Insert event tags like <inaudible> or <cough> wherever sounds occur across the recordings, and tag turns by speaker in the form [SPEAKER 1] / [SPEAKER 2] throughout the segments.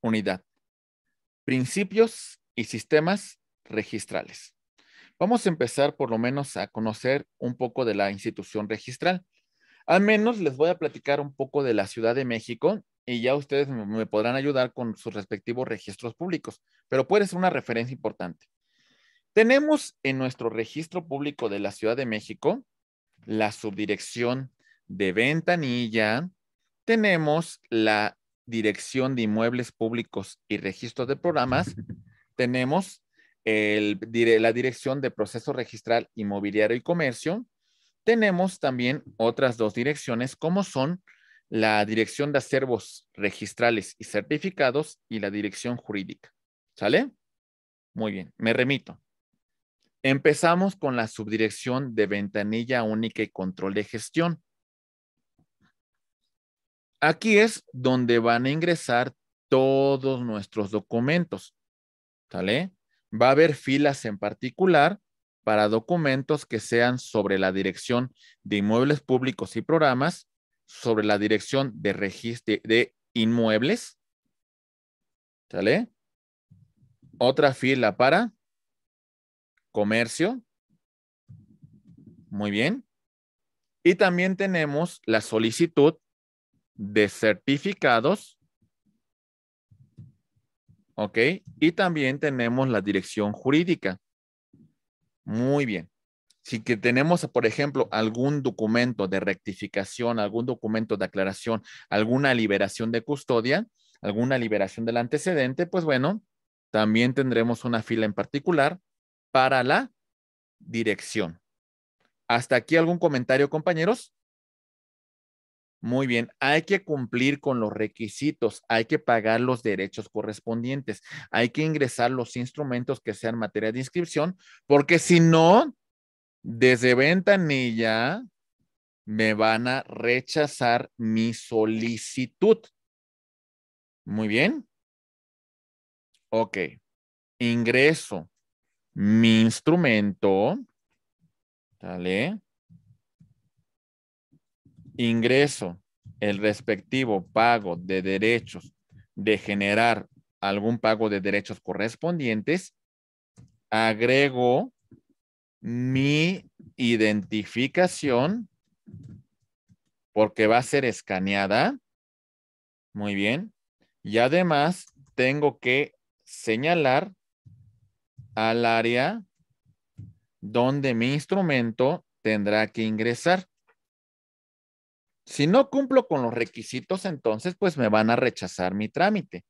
[SPEAKER 1] Unidad. Principios y sistemas registrales. Vamos a empezar por lo menos a conocer un poco de la institución registral. Al menos les voy a platicar un poco de la Ciudad de México y ya ustedes me podrán ayudar con sus respectivos registros públicos, pero puede ser una referencia importante. Tenemos en nuestro registro público de la Ciudad de México la subdirección de ventanilla, tenemos la dirección de inmuebles públicos y registro de programas, <laughs> tenemos la dirección de proceso registral inmobiliario y comercio, tenemos también otras dos direcciones como son la dirección de acervos registrales y certificados y la dirección jurídica. ¿Sale? Muy bien, me remito. Empezamos con la subdirección de ventanilla única y control de gestión. Aquí es donde van a ingresar todos nuestros documentos. ¿Sale? Va a haber filas en particular para documentos que sean sobre la dirección de inmuebles públicos y programas, sobre la dirección de registro de inmuebles. ¿Sale? Otra fila para comercio. Muy bien. Y también tenemos la solicitud de certificados. ¿Ok? Y también tenemos la dirección jurídica. Muy bien. Si que tenemos, por ejemplo, algún documento de rectificación, algún documento de aclaración, alguna liberación de custodia, alguna liberación del antecedente, pues bueno, también tendremos una fila en particular para la dirección. ¿Hasta aquí algún comentario, compañeros? Muy bien, hay que cumplir con los requisitos, hay que pagar los derechos correspondientes, hay que ingresar los instrumentos que sean materia de inscripción, porque si no, desde ventanilla me van a rechazar mi solicitud. Muy bien. Ok. Ingreso mi instrumento. ¿Sale? Ingreso el respectivo pago de derechos de generar algún pago de derechos correspondientes, agrego mi identificación porque va a ser escaneada. Muy bien. Y además tengo que señalar al área donde mi instrumento tendrá que ingresar. Si no cumplo con los requisitos, entonces pues me van a rechazar mi trámite.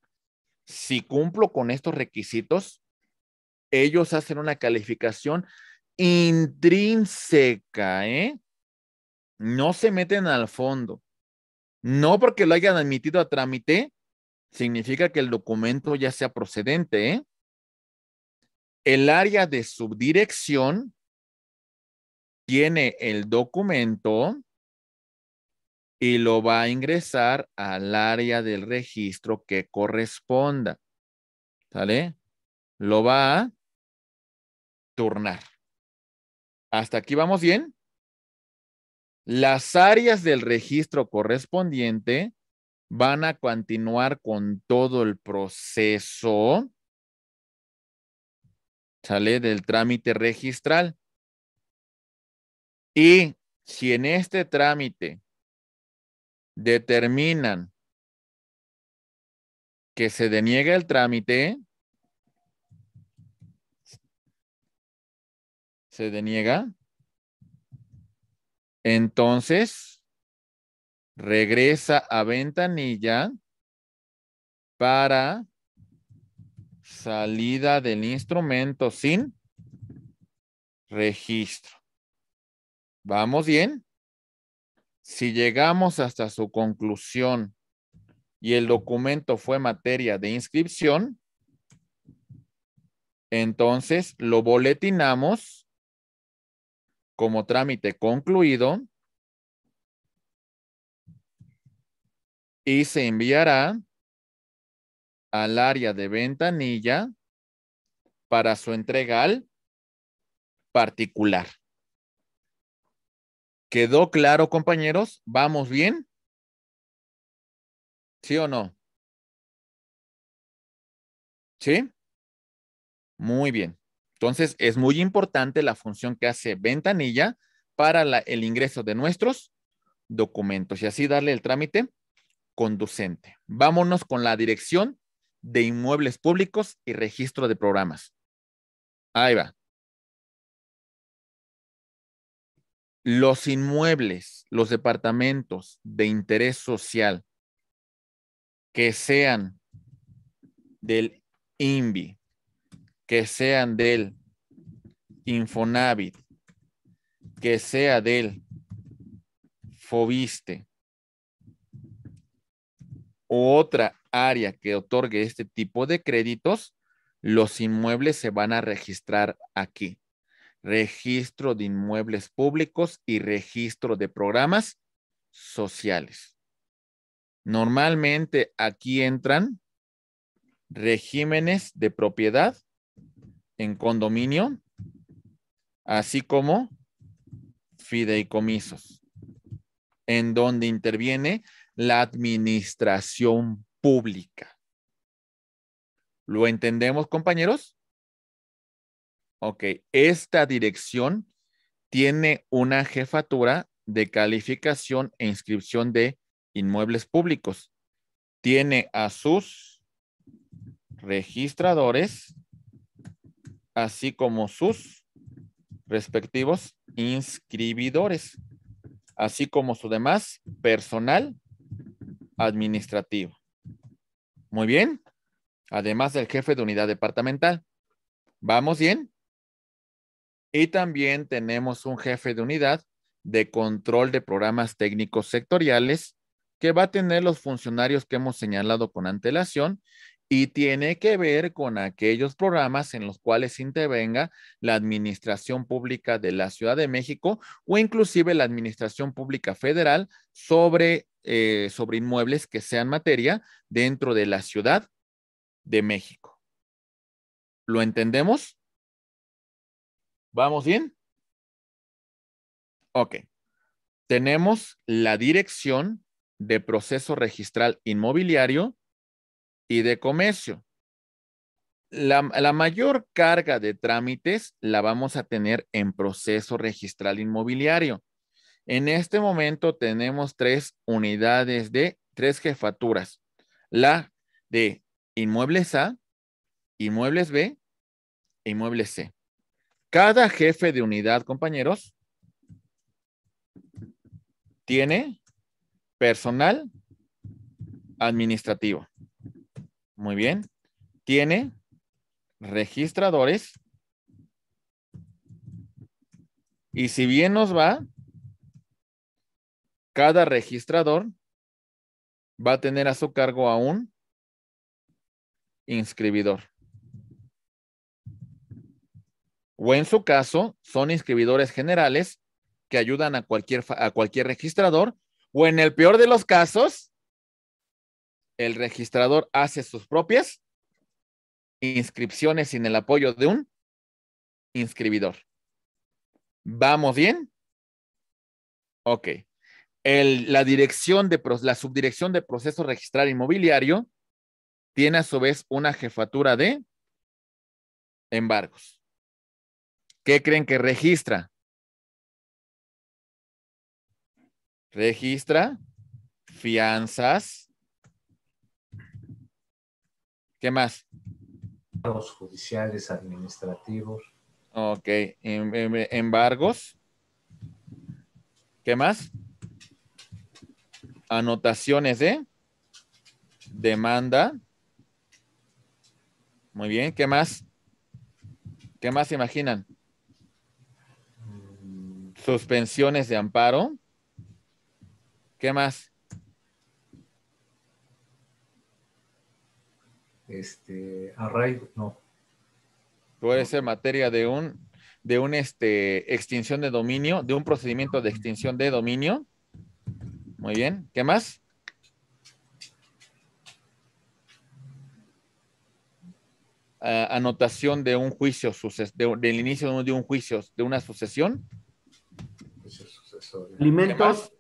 [SPEAKER 1] Si cumplo con estos requisitos, ellos hacen una calificación intrínseca, ¿eh? No se meten al fondo. No porque lo hayan admitido a trámite, significa que el documento ya sea procedente, ¿eh? El área de subdirección tiene el documento y lo va a ingresar al área del registro que corresponda. ¿Sale? Lo va a turnar. ¿Hasta aquí vamos bien? Las áreas del registro correspondiente van a continuar con todo el proceso, ¿sale? Del trámite registral. Y si en este trámite determinan que se deniega el trámite, se deniega, entonces regresa a ventanilla para salida del instrumento sin registro. ¿Vamos bien? Si llegamos hasta su conclusión y el documento fue materia de inscripción, entonces lo boletinamos como trámite concluido y se enviará al área de ventanilla para su entrega al particular. ¿Quedó claro, compañeros? ¿Vamos bien? ¿Sí o no? ¿Sí? Muy bien. Entonces, es muy importante la función que hace ventanilla para el ingreso de nuestros documentos y así darle el trámite conducente. Vámonos con la dirección de inmuebles públicos y registro de programas. Ahí va. Los inmuebles, los departamentos de interés social que sean del INVI, que sean del Infonavit, que sea del Fobiste u otra área que otorgue este tipo de créditos, los inmuebles se van a registrar aquí. Registro de inmuebles públicos y registro de programas sociales. Normalmente aquí entran regímenes de propiedad en condominio, así como fideicomisos, en donde interviene la administración pública. ¿Lo entendemos, compañeros? Ok, esta dirección tiene una jefatura de calificación e inscripción de inmuebles públicos. Tiene a sus registradores, así como sus respectivos inscribidores, así como su demás personal administrativo. Muy bien. Además del jefe de unidad departamental. ¿Vamos bien? Y también tenemos un jefe de unidad de control de programas técnicos sectoriales que va a tener los funcionarios que hemos señalado con antelación y tiene que ver con aquellos programas en los cuales intervenga la Administración Pública de la Ciudad de México o inclusive la Administración Pública Federal sobre, eh, sobre inmuebles que sean materia dentro de la Ciudad de México. ¿Lo entendemos? ¿Vamos bien? Ok. Tenemos la dirección de proceso registral inmobiliario y de comercio. La, mayor carga de trámites la vamos a tener en proceso registral inmobiliario. En este momento tenemos tres unidades de tres jefaturas. La de inmuebles A, inmuebles B inmuebles C. Cada jefe de unidad, compañeros, tiene personal administrativo. Muy bien. Tiene registradores. Y si bien nos va, cada registrador va a tener a su cargo a un inscribidor. O en su caso, son inscribidores generales que ayudan a cualquier, a cualquier registrador. O en el peor de los casos, el registrador hace sus propias inscripciones sin el apoyo de un inscribidor. ¿Vamos bien? Ok. la dirección de la subdirección de proceso registrar inmobiliario tiene a su vez una jefatura de embargos. ¿Qué creen que registra? Registra fianzas, ¿Qué más?
[SPEAKER 2] Los judiciales, administrativos.
[SPEAKER 1] Ok, em, em, embargos. ¿Qué más? Anotaciones de demanda. Muy bien, ¿qué más? ¿Qué más se imaginan? Suspensiones de amparo. ¿Qué más?
[SPEAKER 2] este, arraigo, no.
[SPEAKER 1] Puede ser materia de un, de un este, extinción de dominio, de un procedimiento de extinción de dominio. Muy bien. ¿Qué más? anotación de un juicio, del inicio de un juicio, de una sucesión.
[SPEAKER 3] Alimentos.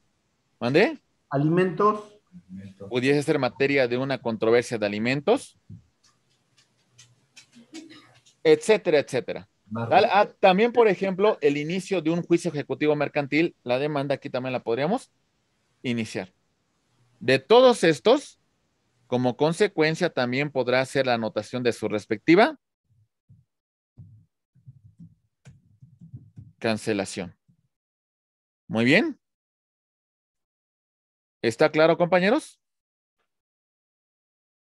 [SPEAKER 1] ¿Mande?
[SPEAKER 3] Alimentos.
[SPEAKER 1] Pudiese ser materia de una controversia de alimentos. etcétera, etcétera. Ah, también, por ejemplo, el inicio de un juicio ejecutivo mercantil, la demanda aquí también la podríamos iniciar. De todos estos, como consecuencia, también podrá hacer la anotación de su respectiva cancelación. Muy bien. ¿Está claro, compañeros?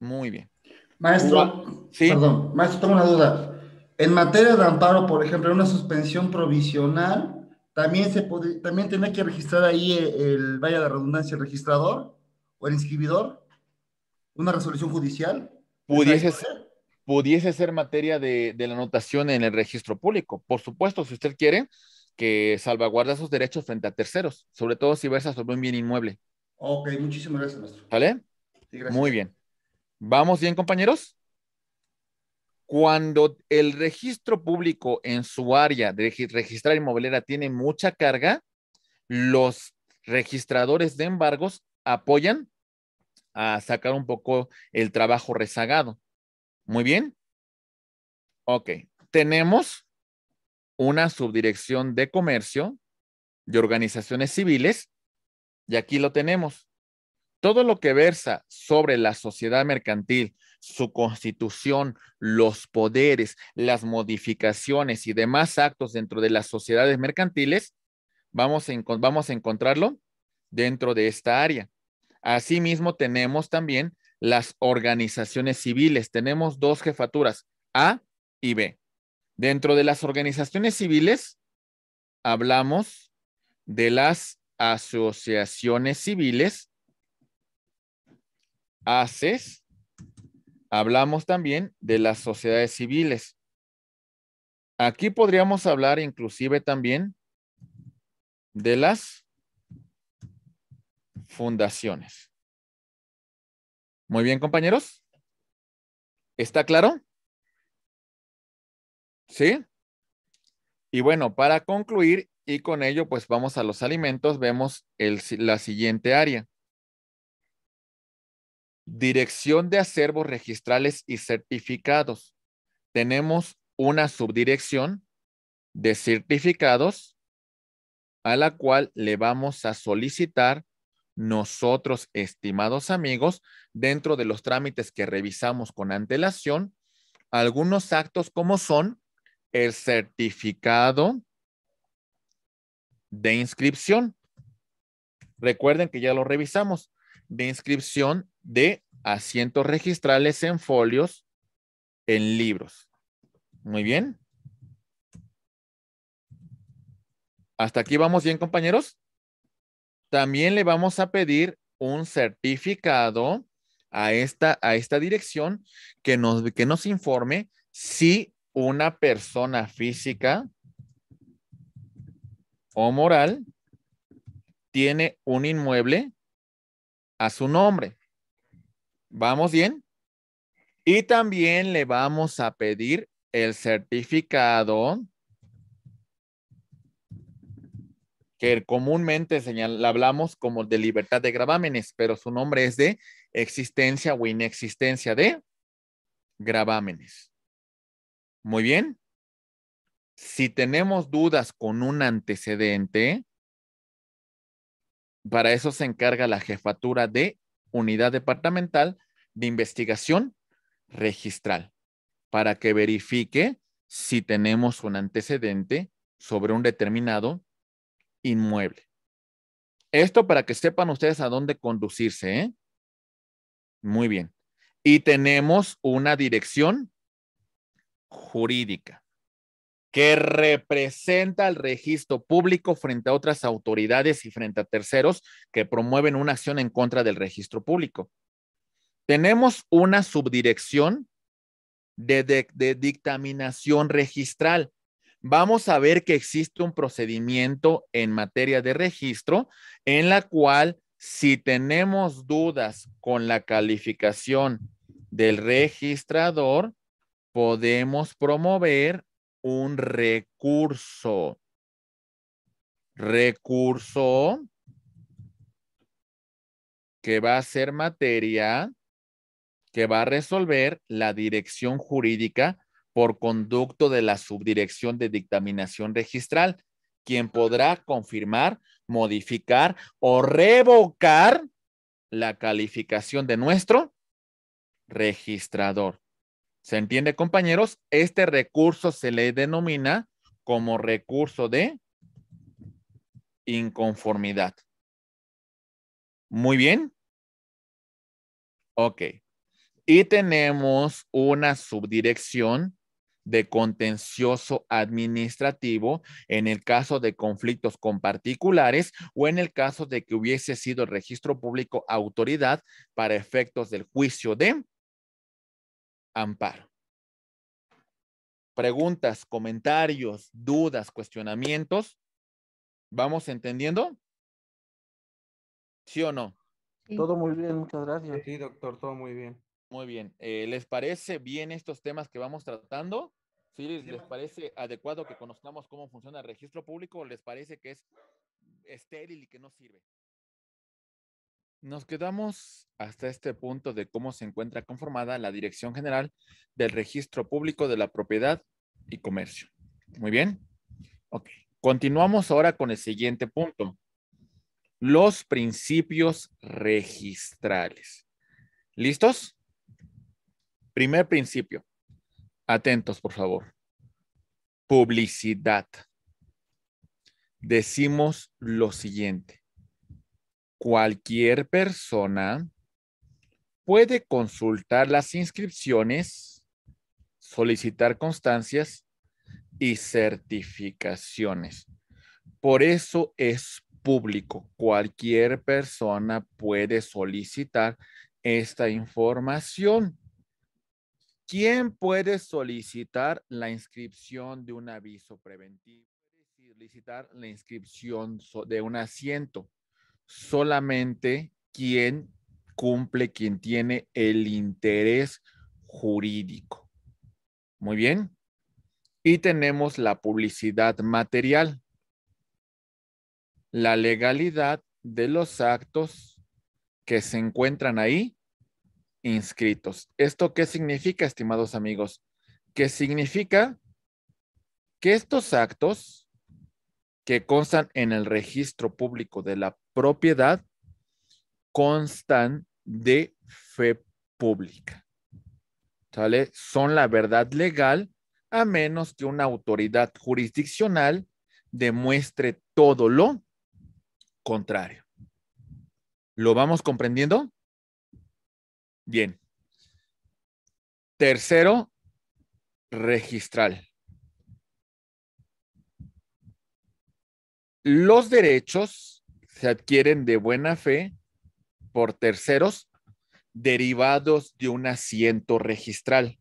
[SPEAKER 1] Muy bien.
[SPEAKER 3] Maestro, perdón, maestro, tengo una duda. En materia de amparo, por ejemplo, una suspensión provisional, también se puede, también tiene que registrar ahí el, vaya de redundancia, el registrador o el inscribidor, una resolución judicial.
[SPEAKER 1] Pudiese ser, pudiese ser materia de, de la anotación en el registro público. Por supuesto, si usted quiere que salvaguarda sus derechos frente a terceros, sobre todo si versa sobre un bien inmueble.
[SPEAKER 3] Ok, muchísimas gracias, maestro.
[SPEAKER 1] ¿Vale? Muy bien. ¿Vamos bien, compañeros? Cuando el registro público en su área de registrar inmobiliaria tiene mucha carga, los registradores de embargos apoyan a sacar un poco el trabajo rezagado. Muy bien. Ok. Tenemos una subdirección de comercio de organizaciones civiles y aquí lo tenemos. Todo lo que versa sobre la sociedad mercantil, su constitución, los poderes, las modificaciones y demás actos dentro de las sociedades mercantiles, vamos a, vamos a encontrarlo dentro de esta área. Asimismo, tenemos también las organizaciones civiles. Tenemos dos jefaturas, A y B. Dentro de las organizaciones civiles, hablamos de las asociaciones civiles ACES, hablamos también de las sociedades civiles. Aquí podríamos hablar inclusive también de las fundaciones. Muy bien, compañeros. ¿Está claro? ¿Sí? Y bueno, para concluir y con ello, pues vamos a los alimentos, vemos la siguiente área. Dirección de acervos registrales y certificados. Tenemos una subdirección de certificados a la cual le vamos a solicitar nosotros, estimados amigos, dentro de los trámites que revisamos con antelación, algunos actos como son el certificado de inscripción. Recuerden que ya lo revisamos de inscripción de asientos registrales en folios en libros. Muy bien. Hasta aquí vamos bien, compañeros. También le vamos a pedir un certificado a esta, a esta dirección que nos, que nos informe si una persona física o moral tiene un inmueble a su nombre. ¿Vamos bien? Y también le vamos a pedir el certificado que comúnmente señal, hablamos como de libertad de gravámenes, pero su nombre es de existencia o inexistencia de gravámenes. Muy bien. Si tenemos dudas con un antecedente, para eso se encarga la jefatura de unidad departamental de investigación registral, para que verifique si tenemos un antecedente sobre un determinado inmueble. Esto para que sepan ustedes a dónde conducirse. ¿eh? Muy bien. Y tenemos una dirección jurídica que representa al registro público frente a otras autoridades y frente a terceros que promueven una acción en contra del registro público. Tenemos una subdirección de, dictaminación registral. Vamos a ver que existe un procedimiento en materia de registro en la cual si tenemos dudas con la calificación del registrador, podemos promover un recurso. Recurso que va a ser materia que va a resolver la dirección jurídica por conducto de la subdirección de dictaminación registral, quien podrá confirmar, modificar o revocar la calificación de nuestro registrador. ¿Se entiende, compañeros? Este recurso se le denomina como recurso de inconformidad. Muy bien. Ok. Y tenemos una subdirección de contencioso administrativo en el caso de conflictos con particulares o en el caso de que hubiese sido registro público autoridad para efectos del juicio de amparo. Preguntas, comentarios, dudas, cuestionamientos. ¿Vamos entendiendo? ¿Sí o no?
[SPEAKER 4] Todo muy bien, muchas gracias.
[SPEAKER 5] Sí, doctor, todo muy bien.
[SPEAKER 1] Muy bien. Eh, ¿Les parece bien estos temas que vamos tratando? ¿Sí les parece adecuado que conozcamos cómo funciona el registro público o les parece que es estéril y que no sirve? Nos quedamos hasta este punto de cómo se encuentra conformada la Dirección General del Registro Público de la Propiedad y Comercio. Muy bien. Ok. Continuamos ahora con el siguiente punto. Los principios registrales. ¿Listos? Primer principio. Atentos, por favor. Publicidad. Decimos lo siguiente. Cualquier persona puede consultar las inscripciones, solicitar constancias y certificaciones. Por eso es público. Cualquier persona puede solicitar esta información. ¿Quién puede solicitar la inscripción de un aviso preventivo? Solicitar la inscripción de un asiento. Solamente quien cumple, quien tiene el interés jurídico. Muy bien. Y tenemos la publicidad material. La legalidad de los actos que se encuentran ahí inscritos. ¿Esto qué significa, estimados amigos? Que significa que estos actos que constan en el registro público de la propiedad constan de fe pública. ¿Sale? Son la verdad legal a menos que una autoridad jurisdiccional demuestre todo lo contrario. ¿Lo vamos comprendiendo? Bien. Tercero, registral. Los derechos se adquieren de buena fe por terceros derivados de un asiento registral.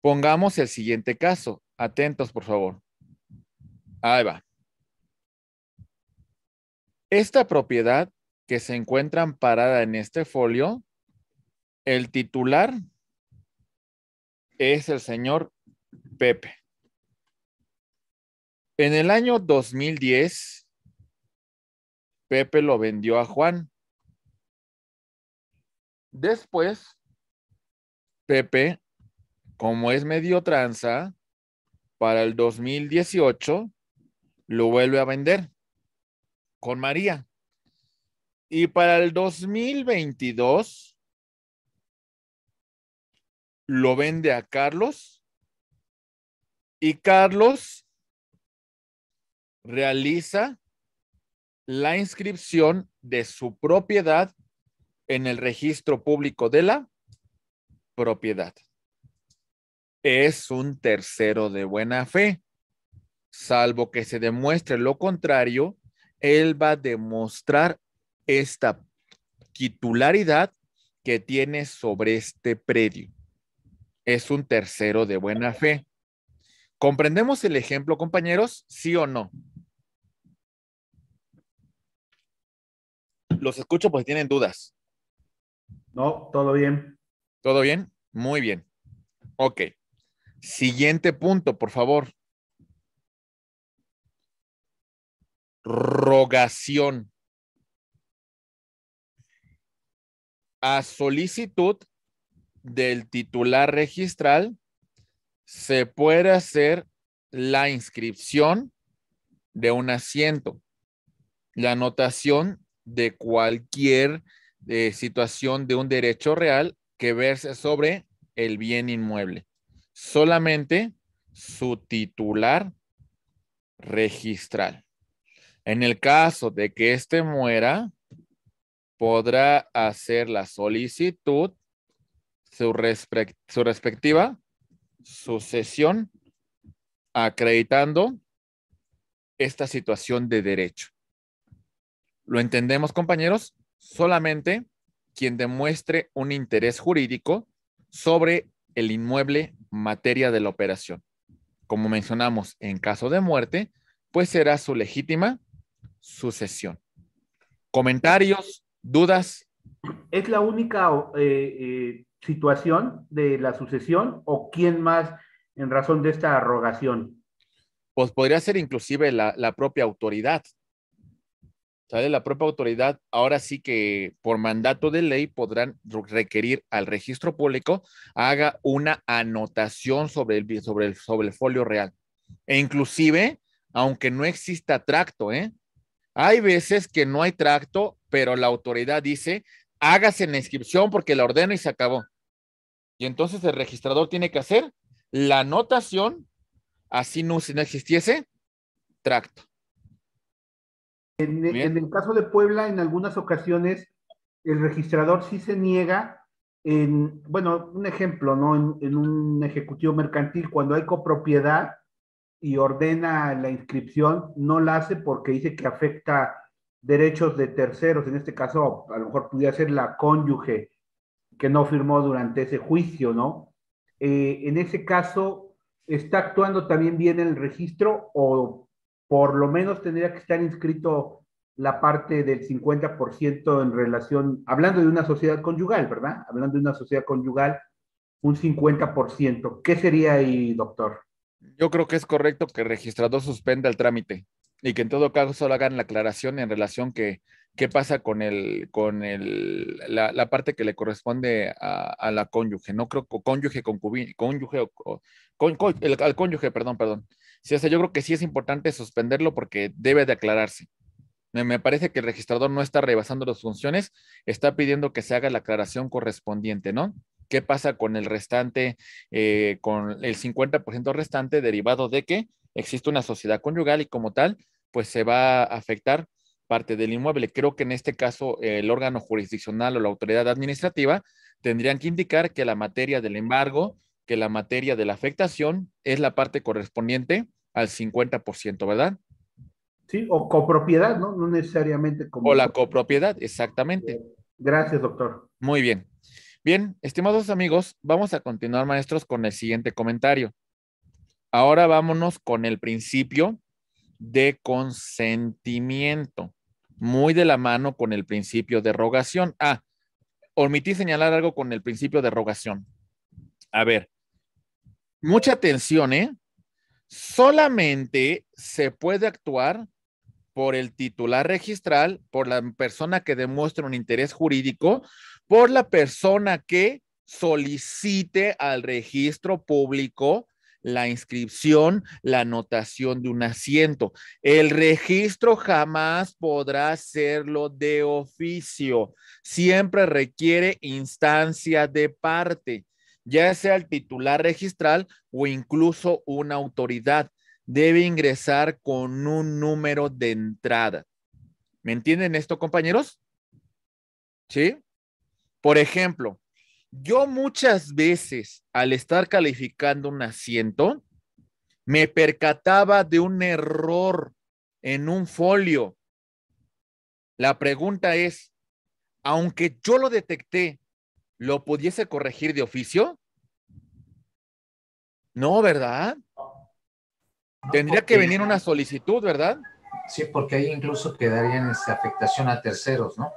[SPEAKER 1] Pongamos el siguiente caso. Atentos, por favor. Ahí va. Esta propiedad que se encuentra amparada en este folio el titular es el señor Pepe. En el año 2010, Pepe lo vendió a Juan. Después, Pepe, como es medio tranza, para el 2018 lo vuelve a vender con María. Y para el 2022 lo vende a Carlos y Carlos realiza la inscripción de su propiedad en el registro público de la propiedad. Es un tercero de buena fe. Salvo que se demuestre lo contrario, él va a demostrar esta titularidad que tiene sobre este predio es un tercero de buena fe. ¿Comprendemos el ejemplo, compañeros? ¿Sí o no? Los escucho porque tienen dudas.
[SPEAKER 2] No, todo bien.
[SPEAKER 1] ¿Todo bien? Muy bien. Ok. Siguiente punto, por favor. Rogación. A solicitud del titular registral se puede hacer la inscripción de un asiento, la anotación de cualquier eh, situación de un derecho real que verse sobre el bien inmueble. Solamente su titular registral. En el caso de que éste muera, podrá hacer la solicitud, su, su respectiva sucesión, acreditando esta situación de derecho. ¿Lo entendemos, compañeros? Solamente quien demuestre un interés jurídico sobre el inmueble materia de la operación. Como mencionamos, en caso de muerte, pues será su legítima sucesión. ¿Comentarios? ¿Dudas?
[SPEAKER 2] ¿Es la única eh, eh, situación de la sucesión o quién más en razón de esta arrogación?
[SPEAKER 1] Pues podría ser inclusive la, la propia autoridad. La propia autoridad, ahora sí que por mandato de ley podrán requerir al registro público haga una anotación sobre el, sobre el, sobre el folio real. E inclusive, aunque no exista tracto, ¿eh? Hay veces que no hay tracto, pero la autoridad dice, hágase la inscripción porque la ordeno y se acabó. Y entonces el registrador tiene que hacer la anotación, así no, si no existiese tracto.
[SPEAKER 2] En, el caso de Puebla, en algunas ocasiones, el registrador sí se niega en, bueno, un ejemplo, ¿no? En, en, un ejecutivo mercantil, cuando hay copropiedad y ordena la inscripción, no la hace porque dice que afecta derechos de terceros, en este caso, a lo mejor pudiera ser la cónyuge que no firmó durante ese juicio, ¿no? Eh, en ese caso, ¿está actuando también bien el registro o por lo menos tendría que estar inscrito la parte del 50% en relación, hablando de una sociedad conyugal, ¿verdad? Hablando de una sociedad conyugal, un 50%. ¿Qué sería ahí, doctor?
[SPEAKER 1] Yo creo que es correcto que el registrador suspenda el trámite y que en todo caso solo hagan la aclaración en relación que qué pasa con el con el la, parte que le corresponde a, la cónyuge no creo cónyuge concubino cónyuge o, con, el, al cónyuge perdón perdón Sí, o yo creo que sí es importante suspenderlo porque debe de aclararse. Me, parece que el registrador no está rebasando las funciones, está pidiendo que se haga la aclaración correspondiente, ¿no? ¿Qué pasa con el restante, eh, con el 50% restante derivado de que existe una sociedad conyugal y como tal, pues se va a afectar parte del inmueble. Creo que en este caso el órgano jurisdiccional o la autoridad administrativa tendrían que indicar que la materia del embargo que la materia de la afectación es la parte correspondiente al 50%, ¿verdad?
[SPEAKER 2] Sí, o copropiedad, ¿no? No necesariamente como...
[SPEAKER 1] O la copropiedad, exactamente.
[SPEAKER 2] Gracias, doctor.
[SPEAKER 1] Muy bien. Bien, estimados amigos, vamos a continuar, maestros, con el siguiente comentario. Ahora vámonos con el principio de consentimiento, muy de la mano con el principio de rogación. Ah, omití señalar algo con el principio de rogación. A ver, mucha atención, ¿eh? Solamente se puede actuar por el titular registral, por la persona que demuestre un interés jurídico, por la persona que solicite al registro público la inscripción, la anotación de un asiento. El registro jamás podrá hacerlo de oficio. Siempre requiere instancia de parte ya sea el titular registral o incluso una autoridad, debe ingresar con un número de entrada. ¿Me entienden esto, compañeros? ¿Sí? Por ejemplo, yo muchas veces al estar calificando un asiento, me percataba de un error en un folio. La pregunta es, aunque yo lo detecté, ¿lo pudiese corregir de oficio? No, ¿verdad? Tendría que venir una solicitud, ¿verdad?
[SPEAKER 5] Sí, porque ahí incluso quedaría en esa afectación a terceros, ¿no?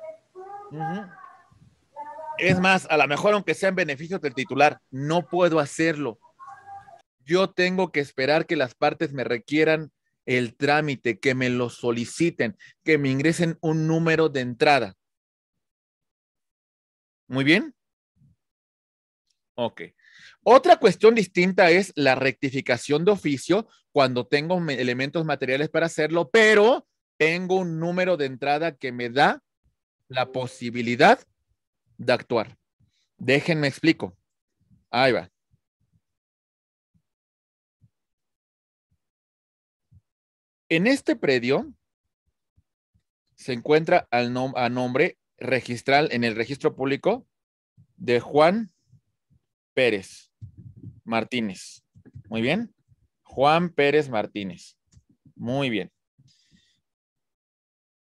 [SPEAKER 1] Es más, a lo mejor aunque sea en beneficio del titular, no puedo hacerlo. Yo tengo que esperar que las partes me requieran el trámite, que me lo soliciten, que me ingresen un número de entrada. Muy bien. Ok. Otra cuestión distinta es la rectificación de oficio cuando tengo elementos materiales para hacerlo, pero tengo un número de entrada que me da la posibilidad de actuar. Déjenme explico. Ahí va. En este predio se encuentra al a nombre registral en el registro público de Juan Pérez Martínez. Muy bien. Juan Pérez Martínez. Muy bien.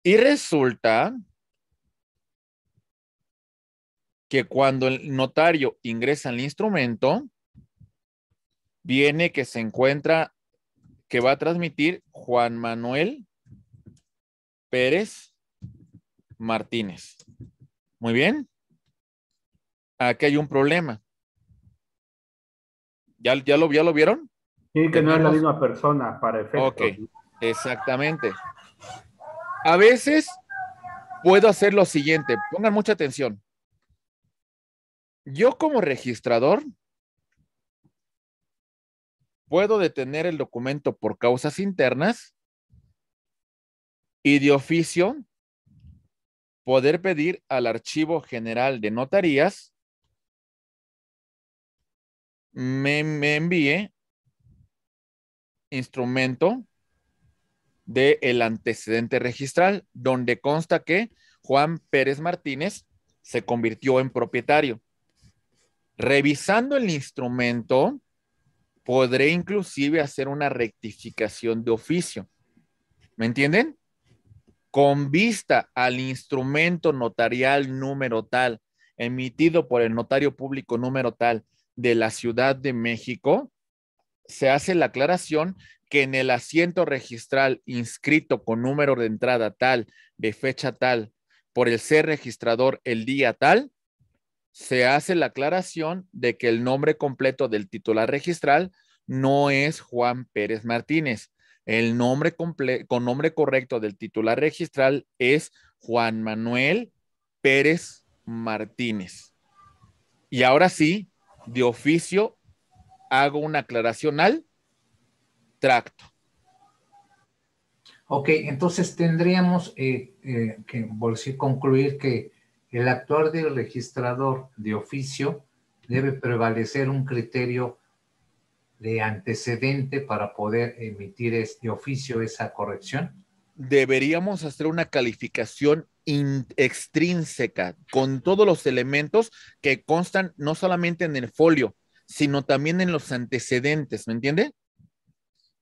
[SPEAKER 1] Y resulta que cuando el notario ingresa el instrumento, viene que se encuentra que va a transmitir Juan Manuel Pérez Martínez. Muy bien. Aquí hay un problema. ¿Ya, ya, lo, ya lo vieron?
[SPEAKER 2] Sí, que no es la misma persona para efectos. Ok,
[SPEAKER 1] exactamente. A veces puedo hacer lo siguiente, pongan mucha atención. Yo como registrador puedo detener el documento por causas internas y de oficio poder pedir al Archivo General de Notarías me, envíe instrumento del el antecedente registral, donde consta que Juan Pérez Martínez se convirtió en propietario. Revisando el instrumento, podré inclusive hacer una rectificación de oficio. ¿Me entienden? Con vista al instrumento notarial número tal, emitido por el notario público número tal de la Ciudad de México, se hace la aclaración que en el asiento registral inscrito con número de entrada tal, de fecha tal, por el ser registrador el día tal, se hace la aclaración de que el nombre completo del titular registral no es Juan Pérez Martínez. El nombre con nombre correcto del titular registral es Juan Manuel Pérez Martínez. Y ahora sí, de oficio, hago una aclaración al tracto.
[SPEAKER 5] Ok, entonces tendríamos eh, eh, que concluir que el actuar del registrador de oficio debe prevalecer un criterio de antecedente para poder emitir este oficio esa corrección.
[SPEAKER 1] Deberíamos hacer una calificación extrínseca con todos los elementos que constan no solamente en el folio, sino también en los antecedentes, ¿me entiende?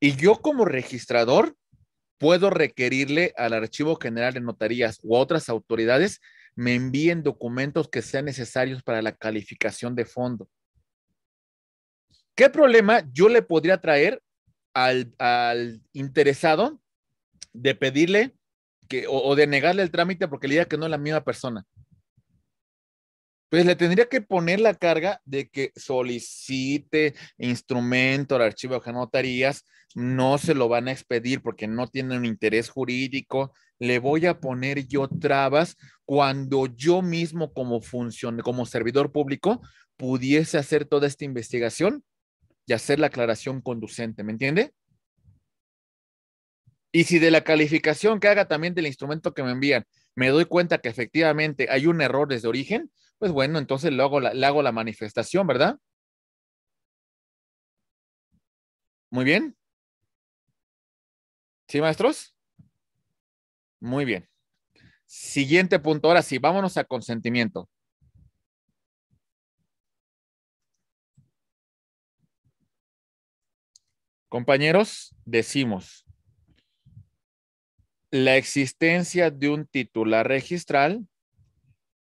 [SPEAKER 1] Y yo como registrador puedo requerirle al Archivo General de Notarías u otras autoridades me envíen documentos que sean necesarios para la calificación de fondo. ¿Qué problema yo le podría traer al, interesado de pedirle que, o, de negarle el trámite porque le diga que no es la misma persona? pues le tendría que poner la carga de que solicite instrumento al archivo de notarías, no se lo van a expedir porque no tienen interés jurídico, le voy a poner yo trabas cuando yo mismo como función, como servidor público, pudiese hacer toda esta investigación y hacer la aclaración conducente, ¿me entiende? Y si de la calificación que haga también del instrumento que me envían, me doy cuenta que efectivamente hay un error desde origen, pues bueno, entonces le hago la, le hago la manifestación, ¿verdad? Muy bien. ¿Sí, maestros? Muy bien. Siguiente punto. Ahora sí, vámonos a consentimiento. Compañeros, decimos la existencia de un titular registral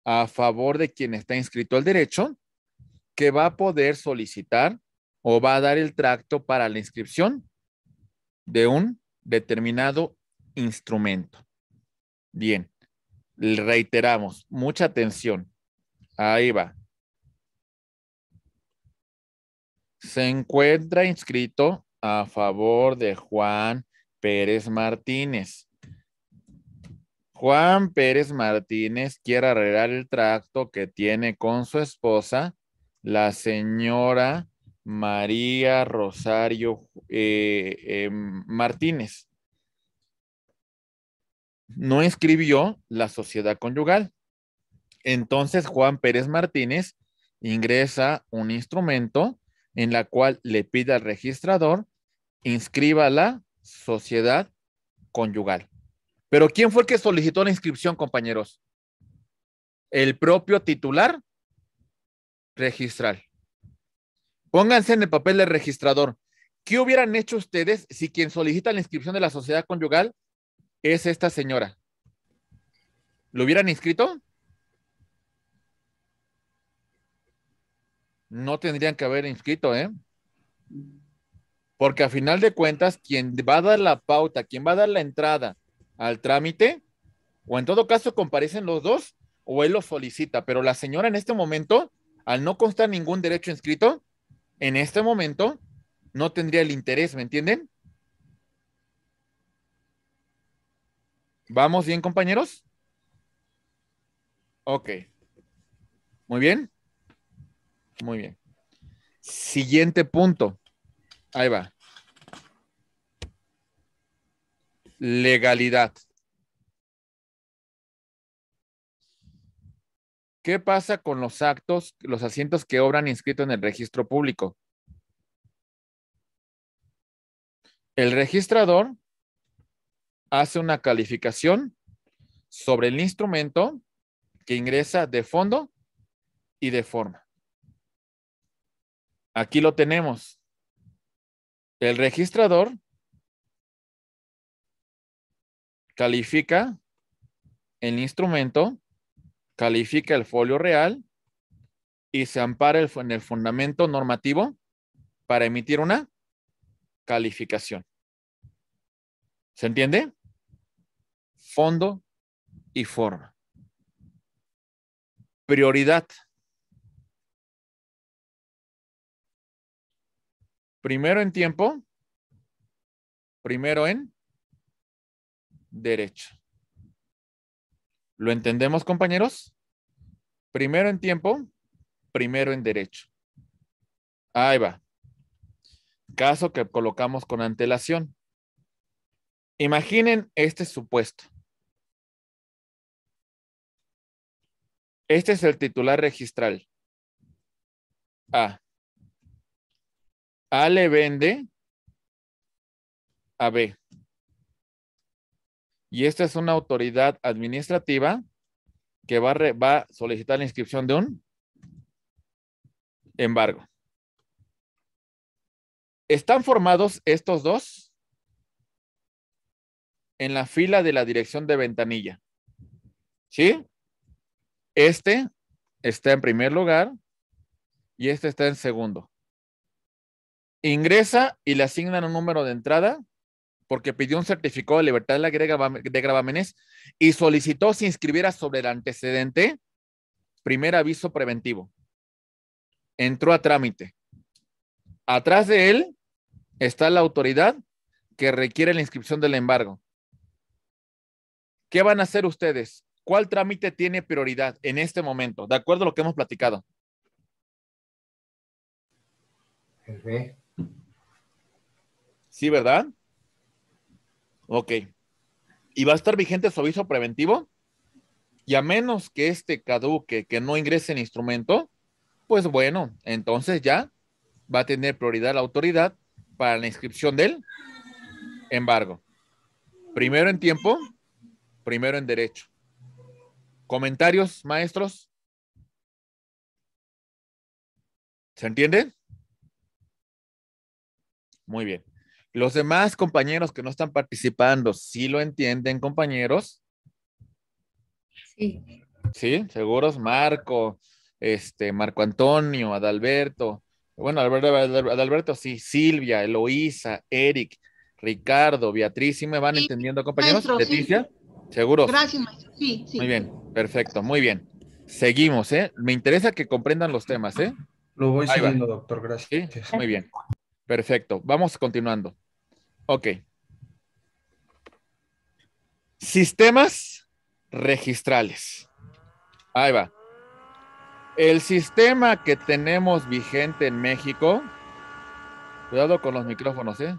[SPEAKER 1] a favor de quien está inscrito al derecho, que va a poder solicitar o va a dar el tracto para la inscripción de un determinado instrumento. Bien, reiteramos, mucha atención. Ahí va. Se encuentra inscrito a favor de Juan Pérez Martínez Juan Pérez Martínez quiere arreglar el tracto que tiene con su esposa la señora María Rosario eh, eh, Martínez. No escribió la sociedad conyugal. Entonces Juan Pérez Martínez ingresa un instrumento en la cual le pide al registrador inscriba la sociedad conyugal. Pero ¿quién fue el que solicitó la inscripción, compañeros? El propio titular registral. Pónganse en el papel del registrador. ¿Qué hubieran hecho ustedes si quien solicita la inscripción de la sociedad conyugal es esta señora? ¿Lo hubieran inscrito? No tendrían que haber inscrito, ¿eh? Porque a final de cuentas, quien va a dar la pauta, quien va a dar la entrada al trámite, o en todo caso comparecen los dos, o él lo solicita, pero la señora en este momento, al no constar ningún derecho inscrito, en este momento no tendría el interés, ¿me entienden? ¿Vamos bien, compañeros? Ok. Muy bien. Muy bien. Siguiente punto. Ahí va. Legalidad. ¿Qué pasa con los actos, los asientos que obran inscritos en el registro público? El registrador hace una calificación sobre el instrumento que ingresa de fondo y de forma. Aquí lo tenemos. El registrador califica el instrumento califica el folio real y se ampara en el fundamento normativo para emitir una calificación. ¿Se entiende? Fondo y forma. Prioridad. Primero en tiempo, primero en derecho. ¿Lo entendemos, compañeros? Primero en tiempo, primero en derecho. Ahí va. Caso que colocamos con antelación. Imaginen este supuesto. Este es el titular registral. A. A le vende a B. Y esta es una autoridad administrativa que va va a solicitar la inscripción de un embargo. Están formados estos dos en la fila de la dirección de ventanilla. ¿Sí? Este está en primer lugar y este está en segundo. Ingresa y le asignan un número de entrada porque pidió un certificado de libertad de gravámenes y solicitó se inscribiera sobre el antecedente, primer aviso preventivo. Entró a trámite. Atrás de él está la autoridad que requiere la inscripción del embargo. ¿Qué van a hacer ustedes? ¿Cuál trámite tiene prioridad en este momento? De acuerdo a lo que hemos platicado.
[SPEAKER 5] El
[SPEAKER 1] Sí, ¿verdad? Ok. ¿Y va a estar vigente su aviso preventivo? Y a menos que este caduque, que no ingrese en instrumento, pues bueno, entonces ya va a tener prioridad la autoridad para la inscripción del embargo. Primero en tiempo, primero en derecho. ¿Comentarios, maestros? ¿Se entiende? Muy bien. Los demás compañeros que no están participando, ¿sí lo entienden, compañeros?
[SPEAKER 6] Sí.
[SPEAKER 1] Sí, seguros. Marco, este, Marco Antonio, Adalberto. Bueno, Adalberto, sí. Silvia, Eloísa, Eric, Ricardo, Beatriz, ¿sí me van entendiendo, compañeros? Leticia, ¿seguros?
[SPEAKER 6] Gracias, maestro. Sí, sí.
[SPEAKER 1] Muy bien, perfecto, muy bien. Seguimos, ¿eh? Me interesa que comprendan los temas, ¿eh?
[SPEAKER 3] Lo voy siguiendo, doctor, gracias.
[SPEAKER 1] ¿Sí? Muy bien. Perfecto. Vamos continuando. Ok. Sistemas registrales. Ahí va. El sistema que tenemos vigente en México, cuidado con los micrófonos, ¿eh?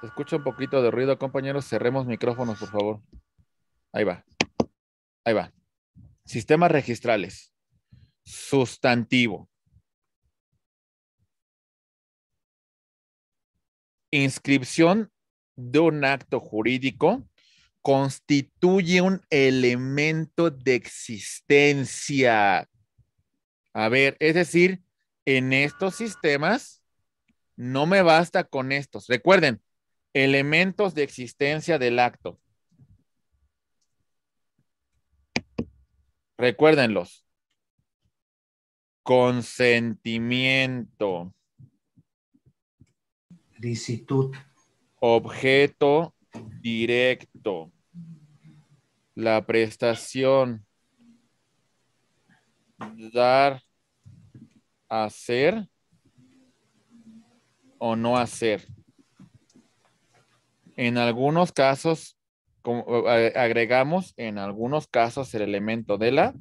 [SPEAKER 1] Se escucha un poquito de ruido, compañeros. Cerremos micrófonos, por favor. Ahí va. Ahí va. Sistemas registrales. Sustantivo. Inscripción de un acto jurídico constituye un elemento de existencia. A ver, es decir, en estos sistemas no me basta con estos. Recuerden, elementos de existencia del acto. Recuérdenlos. Consentimiento.
[SPEAKER 5] Licitud.
[SPEAKER 1] Objeto directo. La prestación. Dar. Hacer o no hacer. En algunos casos, agregamos en algunos casos el elemento de la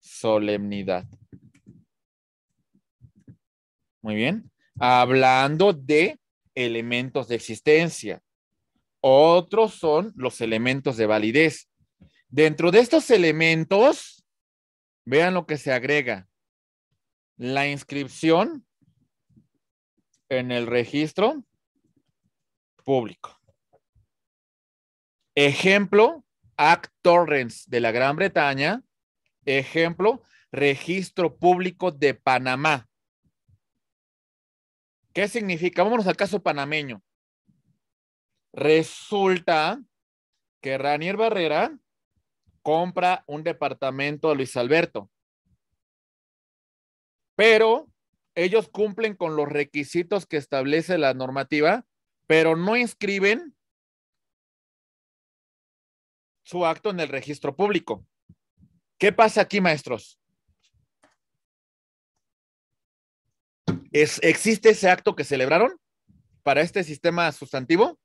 [SPEAKER 1] solemnidad. Muy bien. Hablando de elementos de existencia. Otros son los elementos de validez. Dentro de estos elementos, vean lo que se agrega. La inscripción en el registro público. Ejemplo, Act Torrents de la Gran Bretaña. Ejemplo, Registro Público de Panamá. ¿Qué significa? Vámonos al caso panameño. Resulta que Ranier Barrera compra un departamento de Luis Alberto. Pero ellos cumplen con los requisitos que establece la normativa, pero no inscriben su acto en el registro público. ¿Qué pasa aquí, maestros? ¿Es, ¿Existe ese acto que celebraron para este sistema sustantivo?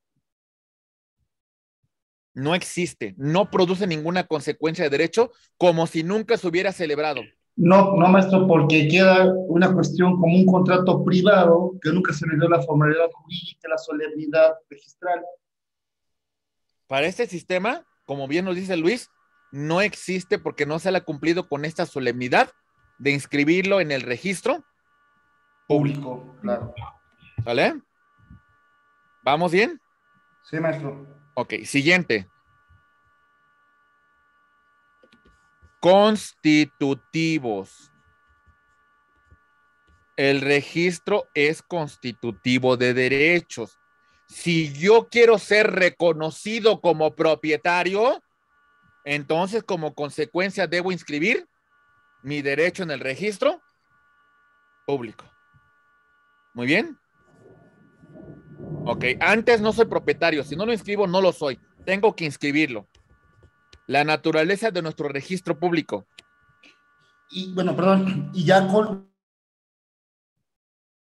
[SPEAKER 1] No existe, no produce ninguna consecuencia de derecho como si nunca se hubiera celebrado.
[SPEAKER 3] No, no, maestro, porque queda una cuestión como un contrato privado que nunca se le dio la formalidad jurídica, la solemnidad registral.
[SPEAKER 1] Para este sistema, como bien nos dice Luis, no existe porque no se le ha cumplido con esta solemnidad de inscribirlo en el registro público.
[SPEAKER 3] Claro.
[SPEAKER 1] ¿Vale? ¿Vamos bien?
[SPEAKER 3] Sí, maestro.
[SPEAKER 1] Ok, siguiente. Constitutivos. El registro es constitutivo de derechos. Si yo quiero ser reconocido como propietario, entonces como consecuencia debo inscribir mi derecho en el registro público. Muy bien. Ok, antes no soy propietario. Si no lo inscribo, no lo soy. Tengo que inscribirlo. La naturaleza de nuestro registro público.
[SPEAKER 3] Y bueno, perdón, y ya con.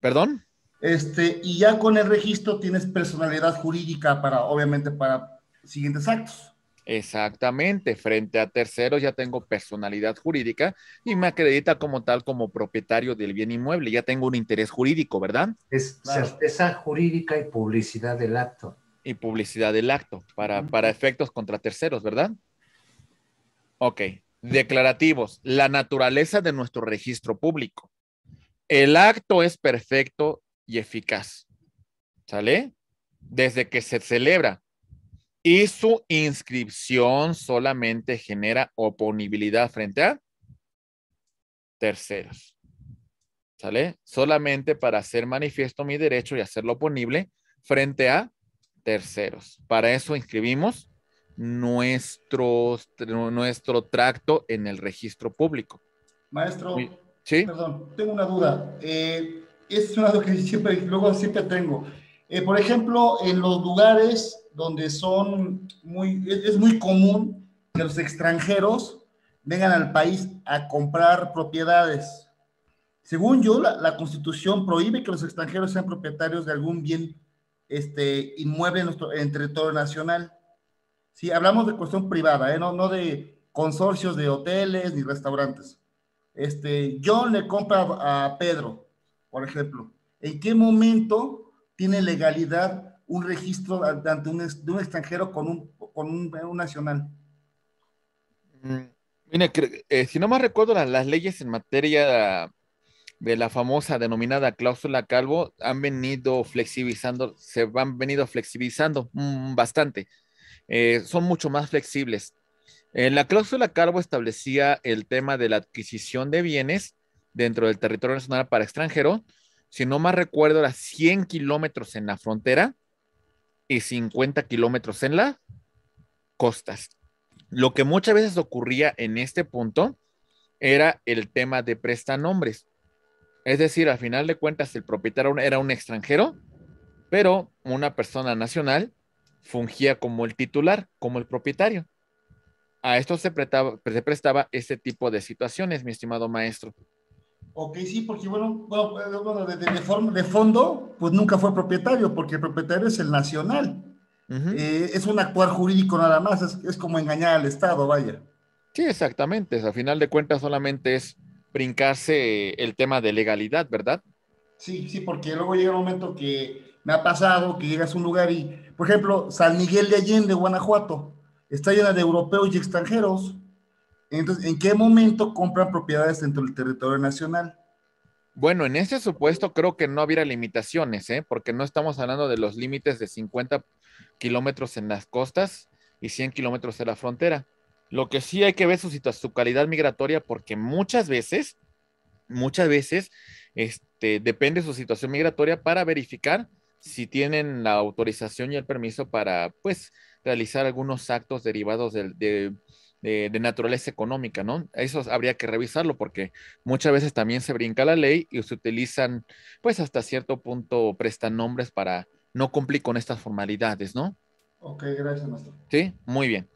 [SPEAKER 1] ¿Perdón?
[SPEAKER 3] Este, y ya con el registro tienes personalidad jurídica para, obviamente, para siguientes actos.
[SPEAKER 1] Exactamente, frente a terceros ya tengo personalidad jurídica y me acredita como tal como propietario del bien inmueble, ya tengo un interés jurídico, ¿verdad?
[SPEAKER 5] Es certeza jurídica y publicidad del acto.
[SPEAKER 1] Y publicidad del acto para, para efectos contra terceros, ¿verdad? Ok, declarativos, la naturaleza de nuestro registro público. El acto es perfecto y eficaz, ¿sale? Desde que se celebra y su inscripción solamente genera oponibilidad frente a terceros. ¿Sale? Solamente para hacer manifiesto mi derecho y hacerlo oponible frente a terceros. Para eso inscribimos nuestro, nuestro tracto en el registro público.
[SPEAKER 3] Maestro, ¿Sí? perdón, tengo una duda. Eh, es una duda que siempre, luego siempre tengo. Eh, por ejemplo, en los lugares donde son muy, es, muy común que los extranjeros vengan al país a comprar propiedades. Según yo, la, constitución prohíbe que los extranjeros sean propietarios de algún bien este, inmueble en, nuestro, territorio nacional. Sí, hablamos de cuestión privada, ¿eh? no, no de consorcios de hoteles ni restaurantes. este, John le compra a Pedro, por ejemplo. ¿En qué momento tiene legalidad un registro ante un, de un extranjero con un, con un, nacional?
[SPEAKER 1] Mm, mire, eh, si no me recuerdo, las, las, leyes en materia de la famosa denominada cláusula calvo han venido flexibilizando, se han venido flexibilizando mm, bastante. Eh, son mucho más flexibles. En la cláusula calvo establecía el tema de la adquisición de bienes dentro del territorio nacional para extranjero. Si no más recuerdo, era 100 kilómetros en la frontera y 50 kilómetros en las costas. Lo que muchas veces ocurría en este punto era el tema de prestanombres. Es decir, al final de cuentas, el propietario era un extranjero, pero una persona nacional fungía como el titular, como el propietario. A esto se, se prestaba este tipo de situaciones, mi estimado maestro.
[SPEAKER 3] Ok, sí, porque bueno, bueno, de, de, forma, de, fondo, pues nunca fue propietario, porque el propietario es el nacional. Eh, es un actuar jurídico nada más, es, es, como engañar al Estado, vaya.
[SPEAKER 1] Sí, exactamente. A final de cuentas solamente es brincarse el tema de legalidad, ¿verdad?
[SPEAKER 3] Sí, sí, porque luego llega un momento que me ha pasado que llegas a un lugar y, por ejemplo, San Miguel de Allende, Guanajuato, está llena de europeos y extranjeros. Entonces, ¿en qué momento compran propiedades dentro del territorio nacional?
[SPEAKER 1] Bueno, en ese supuesto creo que no habría limitaciones, ¿eh? porque no estamos hablando de los límites de 50 kilómetros en las costas y 100 kilómetros en la frontera. Lo que sí hay que ver su, su calidad migratoria porque muchas veces, muchas veces, este, depende de su situación migratoria para verificar si tienen la autorización y el permiso para, pues, realizar algunos actos derivados de, de, naturaleza económica, ¿no? Eso habría que revisarlo porque muchas veces también se brinca la ley y se utilizan, pues, hasta cierto punto prestan nombres para no cumplir con estas formalidades, ¿no?
[SPEAKER 3] Ok, gracias, maestro.
[SPEAKER 1] Sí, muy bien.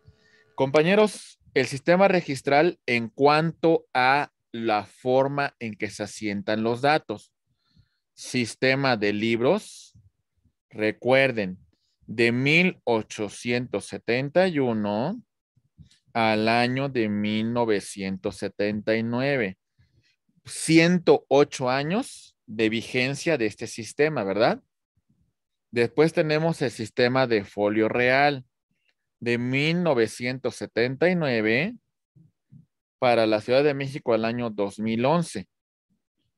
[SPEAKER 1] Compañeros, el sistema registral en cuanto a la forma en que se asientan los datos. Sistema de libros, recuerden, de 1871 al año de 1979. 108 años de vigencia de este sistema, ¿verdad? Después tenemos el sistema de folio real de 1979 para la Ciudad de México al año 2011.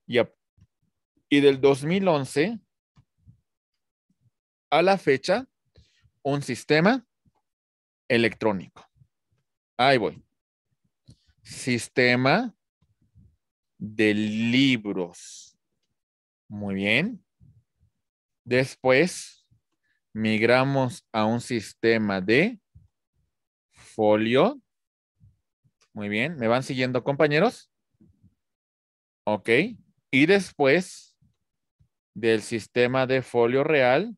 [SPEAKER 1] Y, y del 2011 a la fecha, un sistema electrónico. Ahí voy. Sistema de libros. Muy bien. Después migramos a un sistema de folio. Muy bien, ¿me van siguiendo compañeros? Ok. Y después del sistema de folio real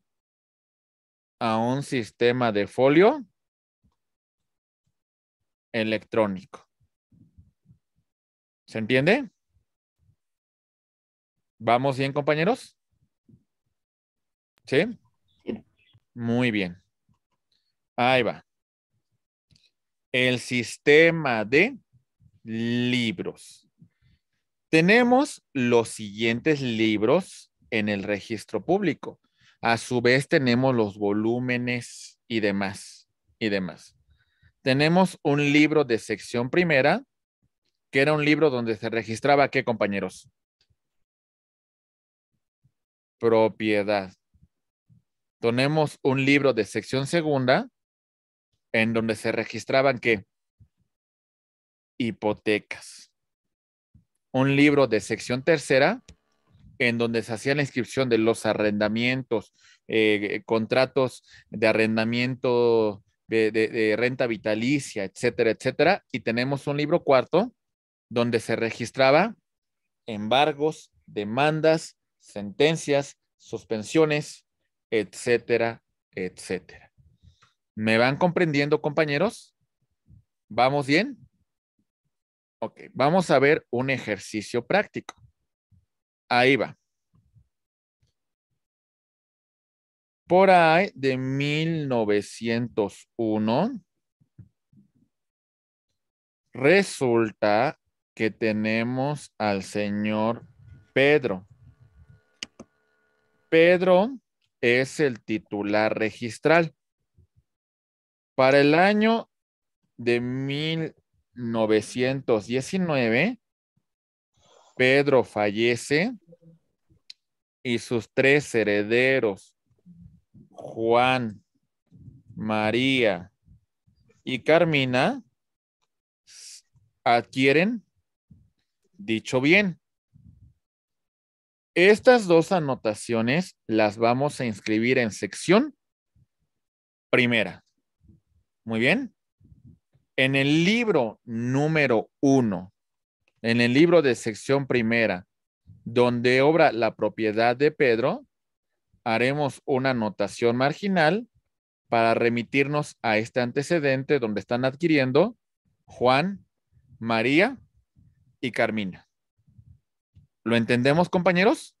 [SPEAKER 1] a un sistema de folio electrónico. ¿Se entiende? ¿Vamos bien, compañeros? ¿Sí? Muy bien. Ahí va el sistema de libros. Tenemos los siguientes libros en el registro público. A su vez tenemos los volúmenes y demás, y demás. Tenemos un libro de sección primera, que era un libro donde se registraba qué, compañeros? Propiedad. Tenemos un libro de sección segunda, en donde se registraban que hipotecas. Un libro de sección tercera en donde se hacía la inscripción de los arrendamientos, eh, contratos de arrendamiento de, renta vitalicia, etcétera, etcétera. Y tenemos un libro cuarto donde se registraba embargos, demandas, sentencias, suspensiones, etcétera, etcétera. ¿Me van comprendiendo, compañeros? ¿Vamos bien? Ok, vamos a ver un ejercicio práctico. Ahí va. Por ahí de 1901, resulta que tenemos al señor Pedro. Pedro es el titular registral. Para el año de 1919, Pedro fallece y sus tres herederos, Juan, María y Carmina, adquieren dicho bien. Estas dos anotaciones las vamos a inscribir en sección primera. Muy bien. En el libro número uno, en el libro de sección primera, donde obra la propiedad de Pedro, haremos una anotación marginal para remitirnos a este antecedente donde están adquiriendo Juan, María y Carmina. ¿Lo entendemos, compañeros?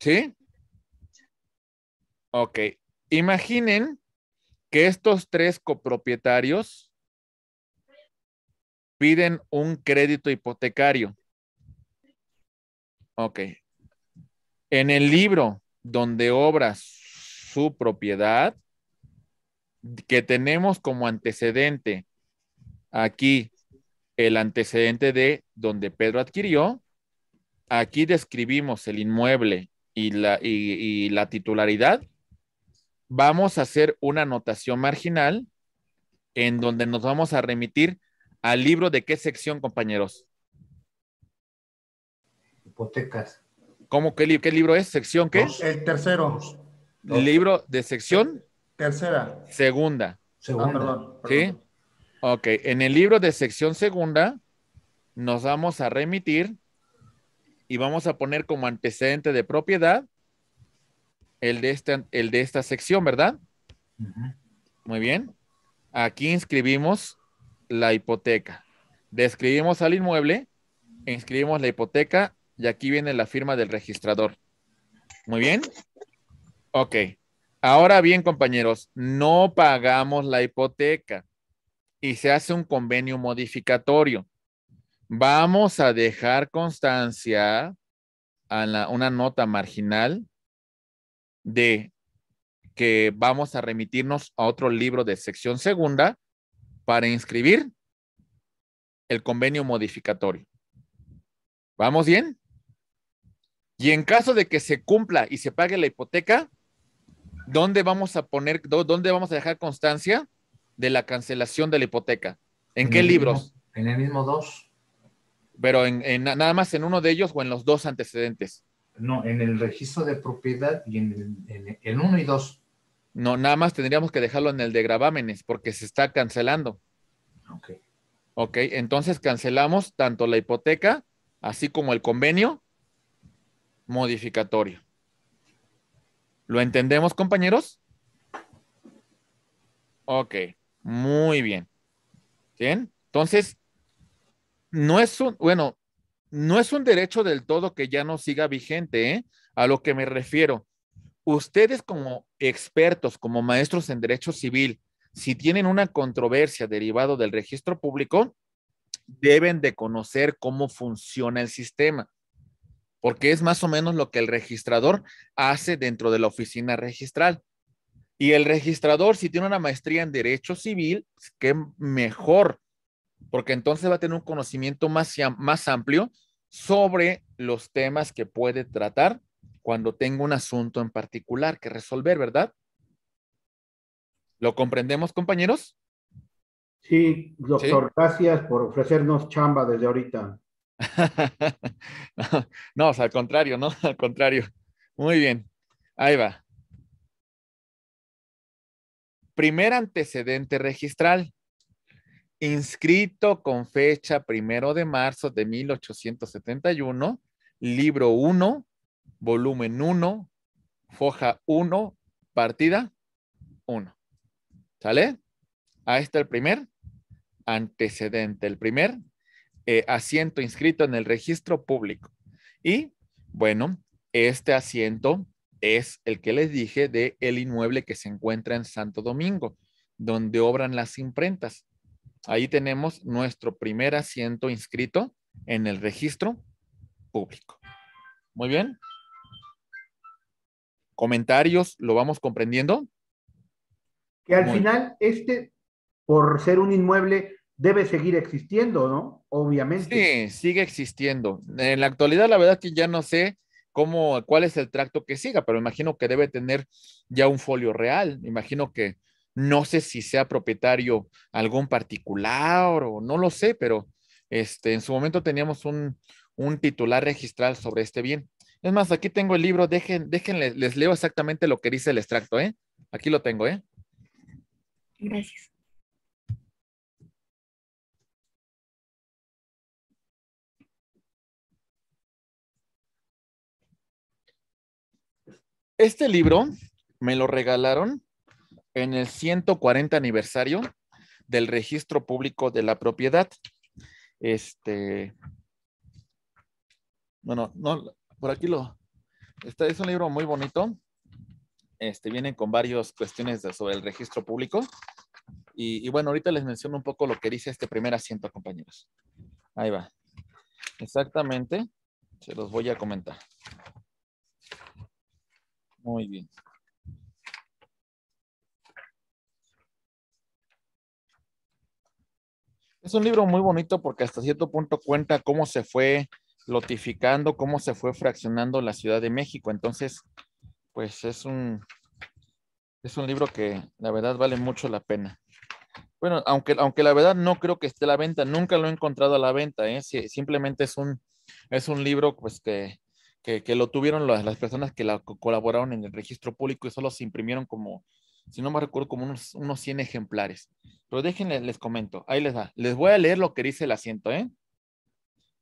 [SPEAKER 1] ¿Sí? Ok. Imaginen que estos tres copropietarios piden un crédito hipotecario. Ok. En el libro donde obra su propiedad, que tenemos como antecedente aquí el antecedente de donde Pedro adquirió. Aquí describimos el inmueble y la, y, la titularidad. Vamos a hacer una anotación marginal en donde nos vamos a remitir al libro de qué sección, compañeros.
[SPEAKER 5] Hipotecas.
[SPEAKER 1] ¿Cómo qué, qué libro es? ¿Sección qué?
[SPEAKER 3] El tercero.
[SPEAKER 1] Libro de sección.
[SPEAKER 3] Tercera.
[SPEAKER 1] Segunda.
[SPEAKER 5] Segunda.
[SPEAKER 3] Ah, perdón,
[SPEAKER 1] ¿Sí? Ok, en el libro de sección segunda nos vamos a remitir y vamos a poner como antecedente de propiedad el de esta, el de esta sección, ¿verdad? Muy bien. Aquí inscribimos la hipoteca. Describimos al inmueble, inscribimos la hipoteca y aquí viene la firma del registrador. Muy bien. Ok. Ahora bien, compañeros, no pagamos la hipoteca y se hace un convenio modificatorio. Vamos a dejar constancia a una nota marginal de que vamos a remitirnos a otro libro de sección segunda para inscribir el convenio modificatorio. ¿Vamos bien? Y en caso de que se cumpla y se pague la hipoteca, ¿dónde vamos a poner, dónde vamos a dejar constancia? de la cancelación de la hipoteca. ¿En, qué libros?
[SPEAKER 5] en el mismo dos.
[SPEAKER 1] Pero en, nada más en uno de ellos o en los dos antecedentes.
[SPEAKER 5] No, en el registro de propiedad y en, el uno y dos.
[SPEAKER 1] No, nada más tendríamos que dejarlo en el de gravámenes porque se está cancelando.
[SPEAKER 5] Ok.
[SPEAKER 1] Ok, entonces cancelamos tanto la hipoteca así como el convenio modificatorio. ¿Lo entendemos, compañeros? Ok. Muy bien. Bien. Entonces, no es un, bueno, no es un derecho del todo que ya no siga vigente, ¿eh? A lo que me refiero. Ustedes como expertos, como maestros en derecho civil, si tienen una controversia derivado del registro público, deben de conocer cómo funciona el sistema, porque es más o menos lo que el registrador hace dentro de la oficina registral. Y el registrador, si tiene una maestría en derecho civil, qué mejor, porque entonces va a tener un conocimiento más, más amplio sobre los temas que puede tratar cuando tenga un asunto en particular que resolver, ¿verdad? ¿Lo comprendemos, compañeros?
[SPEAKER 2] Sí, doctor, gracias por ofrecernos chamba desde ahorita. <laughs>
[SPEAKER 1] no, al contrario, ¿no? <laughs> Al contrario. Muy bien. Ahí va. Primer antecedente registral. Inscrito con fecha primero de marzo de 1871, libro 1, volumen 1, foja 1, partida 1. ¿Sale? Ahí está el primer antecedente, el primer eh, asiento inscrito en el registro público. Y bueno, este asiento es el que les dije de el inmueble que se encuentra en Santo Domingo, donde obran las imprentas. ahí tenemos nuestro primer asiento inscrito en el registro público. Muy bien. Comentarios, ¿lo vamos comprendiendo?
[SPEAKER 2] Que al final, este, por ser un inmueble, debe seguir existiendo, ¿no? Obviamente.
[SPEAKER 1] Sí, sigue existiendo. En la actualidad, la verdad que ya no sé cómo, cuál es el tracto que siga, pero imagino que debe tener ya un folio real. Imagino que no sé si sea propietario algún particular o no lo sé, pero este, en su momento teníamos un, un titular registral sobre este bien. Es más, aquí tengo el libro, dejen, déjenle, les leo exactamente lo que dice el extracto, ¿eh? Aquí lo tengo, ¿eh?
[SPEAKER 6] Gracias.
[SPEAKER 1] Este libro me lo regalaron en el 140 aniversario del registro público de la propiedad. Este, bueno, no, por aquí lo, este es un libro muy bonito. Este, vienen con varias cuestiones sobre el registro público. Y, y, bueno, ahorita les menciono un poco lo que dice este primer asiento, compañeros. Ahí va. Exactamente. Se los voy a comentar. Muy bien. Es un libro muy bonito porque hasta cierto punto cuenta cómo se fue lotificando, cómo se fue fraccionando la Ciudad de México. Entonces, pues es un, es un libro que la verdad vale mucho la pena. Bueno, aunque, aunque la verdad no creo que esté a la venta, nunca lo he encontrado a la venta, ¿eh? simplemente es un, es un libro pues que, que, que lo tuvieron las, las, personas que la, colaboraron en el registro público y solo se imprimieron como, si no me recuerdo, como unos, unos 100 ejemplares. Pero déjenle, les comento, ahí les va. Les voy a leer lo que dice el asiento, ¿eh?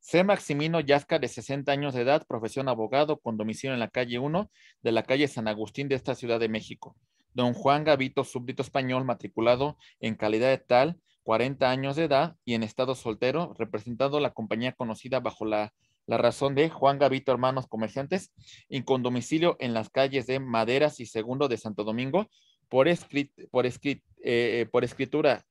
[SPEAKER 1] C. Maximino Yazca, de 60 años de edad, profesión abogado, con domicilio en la calle 1 de la calle San Agustín de esta Ciudad de México. Don Juan Gavito, súbdito español, matriculado en calidad de tal, 40 años de edad y en estado soltero, representando la compañía conocida bajo la, la razón de Juan Gavito Hermanos Comerciantes y con domicilio en las calles de Maderas y Segundo de Santo Domingo, por, escrit, por, escrit, eh, por escritura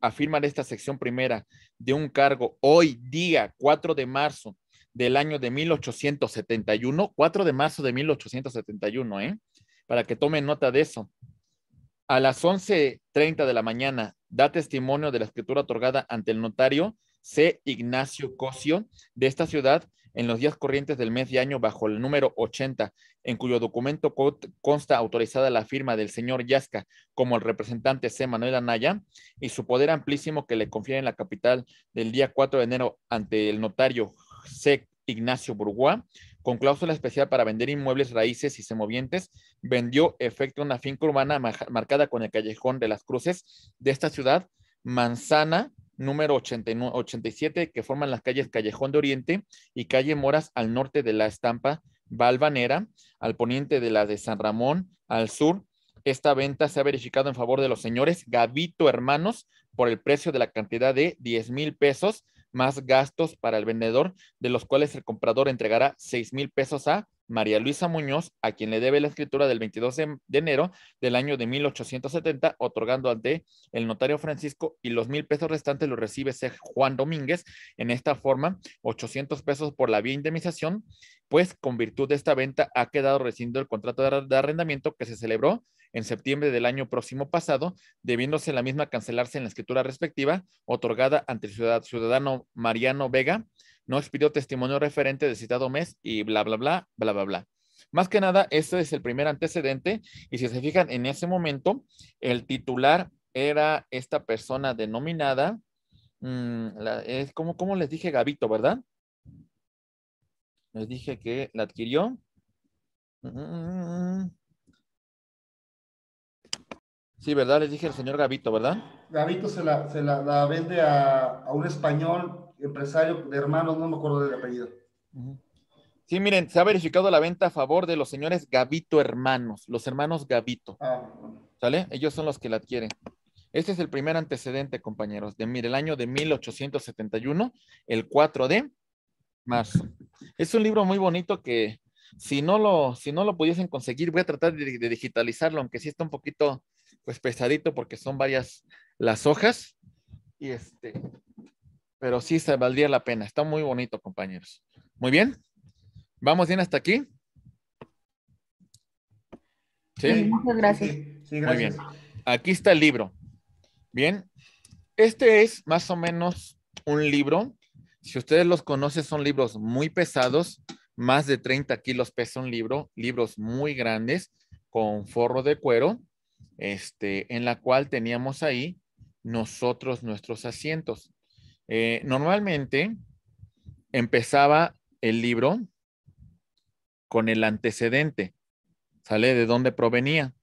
[SPEAKER 1] afirman esta sección primera de un cargo hoy día 4 de marzo del año de 1871, 4 de marzo de 1871, ¿eh? Para que tomen nota de eso. A las 11.30 de la mañana da testimonio de la escritura otorgada ante el notario C. Ignacio Cosio de esta ciudad en los días corrientes del mes de año bajo el número 80, en cuyo documento consta autorizada la firma del señor Yasca como el representante C. Manuel Anaya y su poder amplísimo que le confiere en la capital del día 4 de enero ante el notario C. Ignacio Burguá, con cláusula especial para vender inmuebles, raíces y semovientes, vendió efecto una finca urbana marcada con el callejón de las cruces de esta ciudad, Manzana número 89, 87, que forman las calles Callejón de Oriente y Calle Moras al norte de la estampa Valvanera, al poniente de la de San Ramón, al sur. Esta venta se ha verificado en favor de los señores Gavito Hermanos por el precio de la cantidad de 10 mil pesos más gastos para el vendedor, de los cuales el comprador entregará 6 mil pesos a María Luisa Muñoz, a quien le debe la escritura del 22 de, enero del año de 1870, otorgando ante el notario Francisco y los mil pesos restantes los recibe C. Juan Domínguez. En esta forma, 800 pesos por la vía indemnización, pues con virtud de esta venta ha quedado recibiendo el contrato de arrendamiento que se celebró en septiembre del año próximo pasado, debiéndose la misma cancelarse en la escritura respectiva, otorgada ante el ciudadano Mariano Vega, no expidió testimonio referente del citado mes y bla, bla, bla, bla, bla, bla. Más que nada, este es el primer antecedente y si se fijan, en ese momento el titular era esta persona denominada, mmm, es como, como les dije, Gavito, ¿verdad? Les dije que la adquirió. Mm, sí, ¿verdad? Les dije el señor Gavito, ¿verdad?
[SPEAKER 3] Gavito se la, se la vende a, a, un español empresario de hermanos, no me acuerdo del apellido.
[SPEAKER 1] Sí, miren, se ha verificado la venta a favor de los señores Gavito Hermanos, los hermanos Gavito. Ah, ¿Sale? Ellos son los que la adquieren. Este es el primer antecedente, compañeros, de mire, el año de 1871, el 4 de marzo. Es un libro muy bonito que si no lo, si no lo pudiesen conseguir, voy a tratar de, de digitalizarlo, aunque sí está un poquito pues pesadito porque son varias las hojas, Y este, pero sí se valdría la pena. Está muy bonito, compañeros. Muy bien. ¿Vamos bien hasta aquí?
[SPEAKER 6] Sí, muchas gracias.
[SPEAKER 1] Sí, Muy bien. Aquí está el libro. Bien. Este es más o menos un libro. Si ustedes los conocen, son libros muy pesados. Más de 30 kilos pesa un libro. Libros muy grandes con forro de cuero. Este, en la cual teníamos ahí nosotros nuestros asientos. Eh, normalmente empezaba el libro con el antecedente. ¿Sale? ¿De dónde provenía?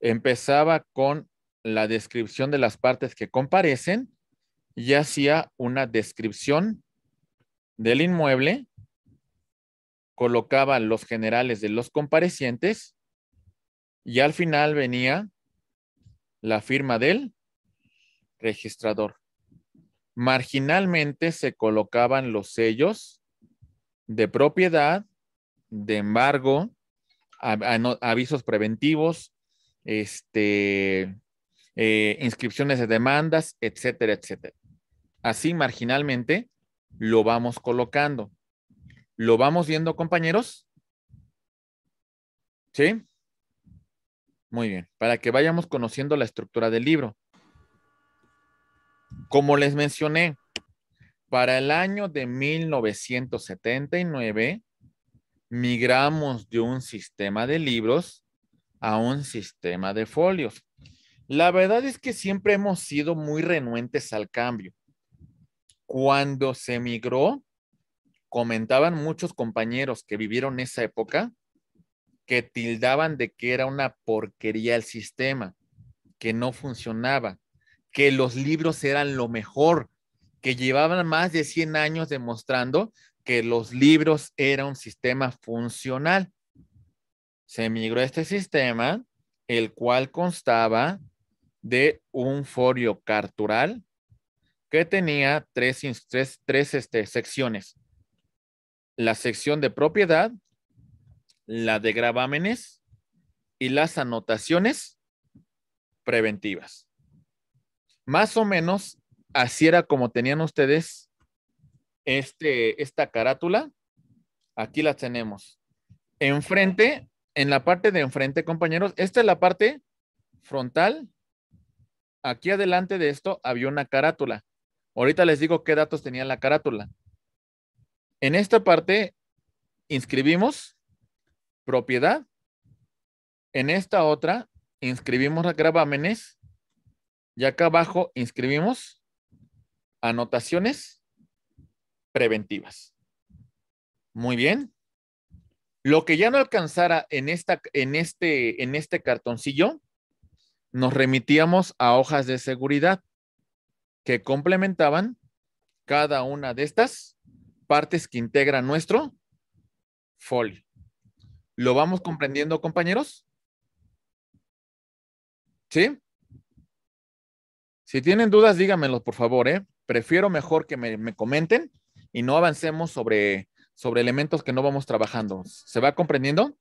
[SPEAKER 1] Empezaba con la descripción de las partes que comparecen y hacía una descripción del inmueble, colocaba los generales de los comparecientes y al final venía la firma del registrador. Marginalmente se colocaban los sellos de propiedad, de embargo, avisos preventivos, este, eh, inscripciones de demandas, etcétera, etcétera. Así marginalmente lo vamos colocando. ¿Lo vamos viendo, compañeros? ¿Sí? Muy bien, para que vayamos conociendo la estructura del libro. Como les mencioné, para el año de 1979, migramos de un sistema de libros a un sistema de folios. La verdad es que siempre hemos sido muy renuentes al cambio. Cuando se migró, comentaban muchos compañeros que vivieron esa época que tildaban de que era una porquería el sistema, que no funcionaba, que los libros eran lo mejor, que llevaban más de 100 años demostrando que los libros eran un sistema funcional. Se migró a este sistema, el cual constaba de un folio cartural que tenía tres, tres, este, secciones. La sección de propiedad, la de gravámenes y las anotaciones preventivas. Más o menos así era como tenían ustedes este, esta carátula. Aquí la tenemos. Enfrente, en la parte de enfrente, compañeros, esta es la parte frontal. Aquí adelante de esto había una carátula. Ahorita les digo qué datos tenía la carátula. En esta parte inscribimos propiedad. En esta otra inscribimos gravámenes. Y acá abajo inscribimos anotaciones preventivas. Muy bien. Lo que ya no alcanzara en, esta, en, este, en este cartoncillo, nos remitíamos a hojas de seguridad que complementaban cada una de estas partes que integran nuestro folio. ¿Lo vamos comprendiendo, compañeros? ¿Sí? Si tienen dudas, díganmelo, por favor, ¿eh? Prefiero mejor que me, me comenten y no avancemos sobre, sobre elementos que no vamos trabajando. ¿Se va comprendiendo?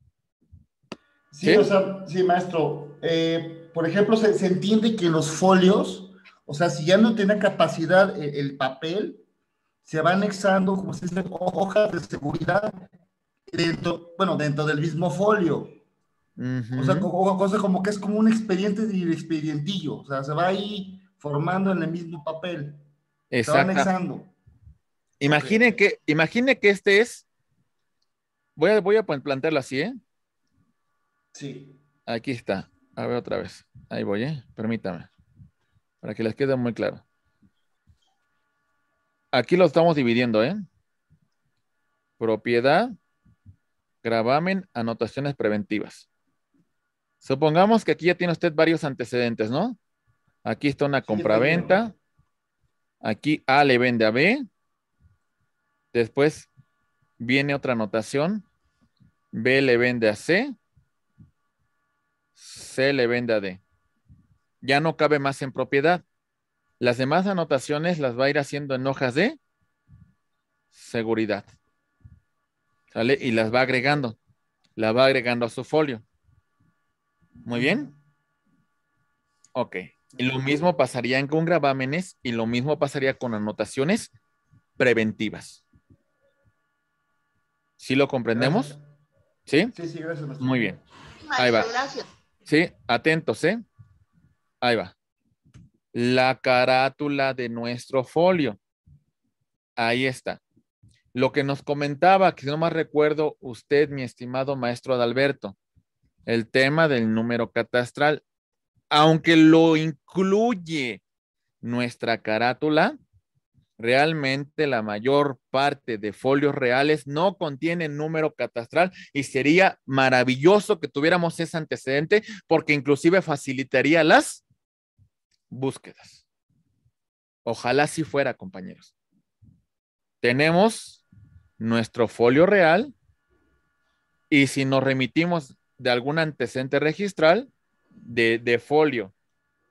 [SPEAKER 3] Sí, o sea, sí, maestro. Eh, por ejemplo, se, entiende que los folios, o sea, si ya no tiene capacidad eh, el, papel, se va anexando, como se dice, hojas de seguridad dentro, bueno, dentro del mismo folio. O sea, cosa como que es como un expediente de expedientillo, o sea, se va ahí formando en el mismo papel. Se va anexando.
[SPEAKER 1] Imagine que, imagine que este es. Voy a, voy a plantearlo así, ¿eh?
[SPEAKER 3] Sí.
[SPEAKER 1] Aquí está. A ver otra vez. Ahí voy, ¿eh? Permítame. Para que les quede muy claro. Aquí lo estamos dividiendo, ¿eh? Propiedad, gravamen, anotaciones preventivas. Supongamos que aquí ya tiene usted varios antecedentes, ¿no? Aquí está una compraventa. Aquí A le vende a B. Después viene otra anotación. B le vende a C. C le vende a D. Ya no cabe más en propiedad. Las demás anotaciones las va a ir haciendo en hojas de seguridad. ¿Sale? Y las va agregando. La va agregando a su folio. Muy bien. Ok. Y lo mismo pasaría con gravámenes y lo mismo pasaría con anotaciones preventivas. ¿Sí lo comprendemos? ¿Sí?
[SPEAKER 3] Sí, sí, gracias.
[SPEAKER 1] Muy bien. Ahí va. Sí, atentos, ¿eh? Ahí va. La carátula de nuestro folio. Ahí está. Lo que nos comentaba, que si no más recuerdo, usted, mi estimado maestro Adalberto, el tema del número catastral, aunque lo incluye nuestra carátula, realmente la mayor parte de folios reales no contienen número catastral y sería maravilloso que tuviéramos ese antecedente porque inclusive facilitaría las búsquedas. Ojalá si fuera, compañeros. Tenemos nuestro folio real y si nos remitimos de algún antecedente registral de, folio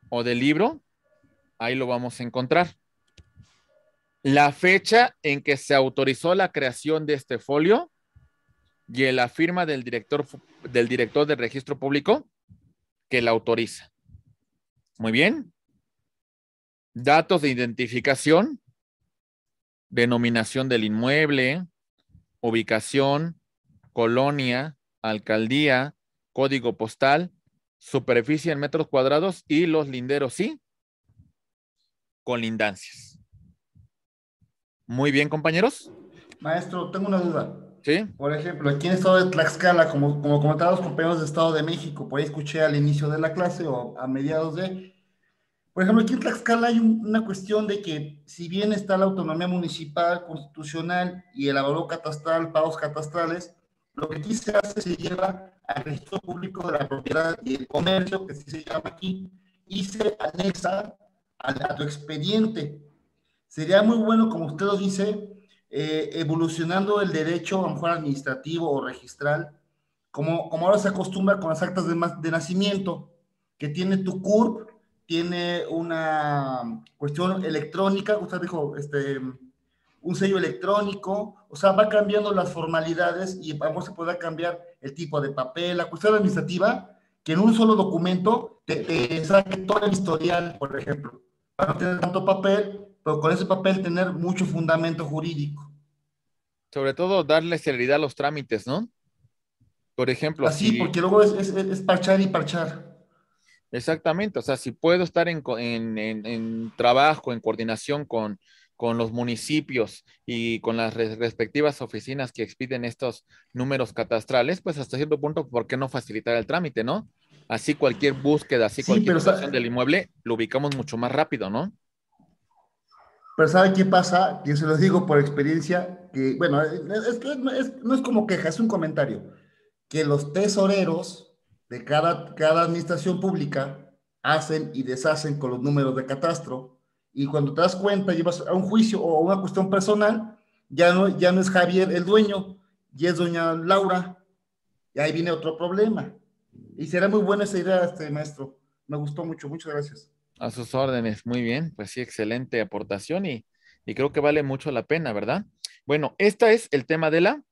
[SPEAKER 1] o de libro, ahí lo vamos a encontrar. La fecha en que se autorizó la creación de este folio y la firma del director del director del registro público que la autoriza. Muy bien. Datos de identificación, denominación del inmueble, ubicación, colonia, alcaldía, código postal, superficie en metros cuadrados y los linderos, ¿sí? Colindancias. Muy bien, compañeros.
[SPEAKER 3] Maestro, tengo una duda.
[SPEAKER 1] Sí.
[SPEAKER 3] Por ejemplo, aquí en el estado de Tlaxcala, como, como comentaban los compañeros del Estado de México, por ahí escuché al inicio de la clase o a mediados de, por ejemplo, aquí en Tlaxcala hay una cuestión de que si bien está la autonomía municipal, constitucional y el avalúo catastral, pagos catastrales, lo que aquí se hace se lleva al registro público de la propiedad y el comercio, que sí se llama aquí, y se anexa a, tu expediente. Sería muy bueno, como usted lo dice, eh, evolucionando el derecho, a lo mejor administrativo o registral, como, como ahora se acostumbra con las actas de, de nacimiento, que tiene tu CURP, tiene una cuestión electrónica, usted dijo, este, un sello electrónico, o sea, va cambiando las formalidades y vamos a poder cambiar el tipo de papel, la cuestión administrativa, que en un solo documento te, saque todo el historial, por ejemplo, para no tener tanto papel, pero con ese papel tener mucho fundamento jurídico.
[SPEAKER 1] Sobre todo darle celeridad a los trámites, ¿no? Por ejemplo.
[SPEAKER 3] Así, porque luego es, es, es parchar y parchar.
[SPEAKER 1] Exactamente, o sea, si puedo estar en, trabajo, en coordinación con, los municipios y con las respectivas oficinas que expiden estos números catastrales, pues hasta cierto punto, ¿por qué no facilitar el trámite, no? Así cualquier búsqueda, así cualquier situación del inmueble, lo ubicamos mucho más rápido, ¿no?
[SPEAKER 3] Pero ¿sabe qué pasa? Yo se lo digo por experiencia, que, bueno, es que no es como queja, es un comentario, que los tesoreros de cada, cada administración pública hacen y deshacen con los números de catastro y cuando te das cuenta, llevas a un juicio o a una cuestión personal, ya no, ya no es Javier el dueño, ya es doña Laura, y ahí viene otro problema. Y será muy buena esa idea, este maestro. Me gustó mucho, muchas gracias.
[SPEAKER 1] A sus órdenes, muy bien, pues sí, excelente aportación y, y creo que vale mucho la pena, ¿verdad? Bueno, este es el tema de la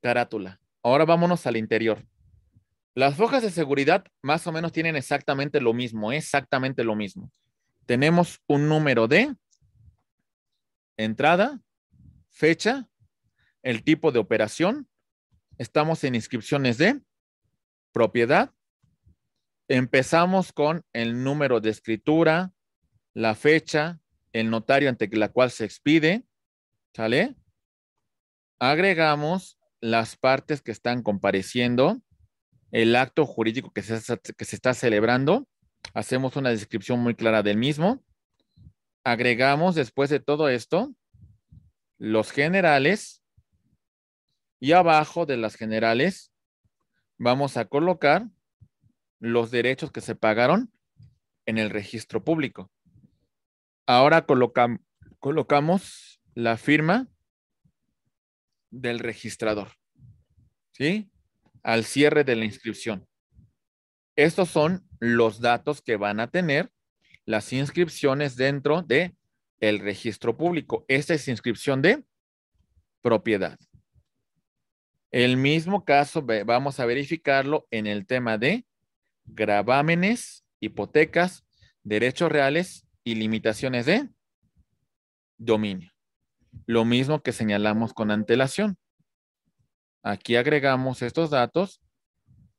[SPEAKER 1] carátula. Ahora vámonos al interior. Las hojas de seguridad más o menos tienen exactamente lo mismo, exactamente lo mismo. Tenemos un número de entrada, fecha, el tipo de operación. Estamos en inscripciones de propiedad. Empezamos con el número de escritura, la fecha, el notario ante la cual se expide. ¿Sale? Agregamos las partes que están compareciendo el acto jurídico que se, que se está celebrando. Hacemos una descripción muy clara del mismo. Agregamos después de todo esto los generales y abajo de las generales vamos a colocar los derechos que se pagaron en el registro público. Ahora colocamos la firma del registrador. ¿Sí? al cierre de la inscripción. Estos son los datos que van a tener las inscripciones dentro de el registro público. Esta es inscripción de propiedad. El mismo caso vamos a verificarlo en el tema de gravámenes, hipotecas, derechos reales y limitaciones de dominio. Lo mismo que señalamos con antelación. Aquí agregamos estos datos.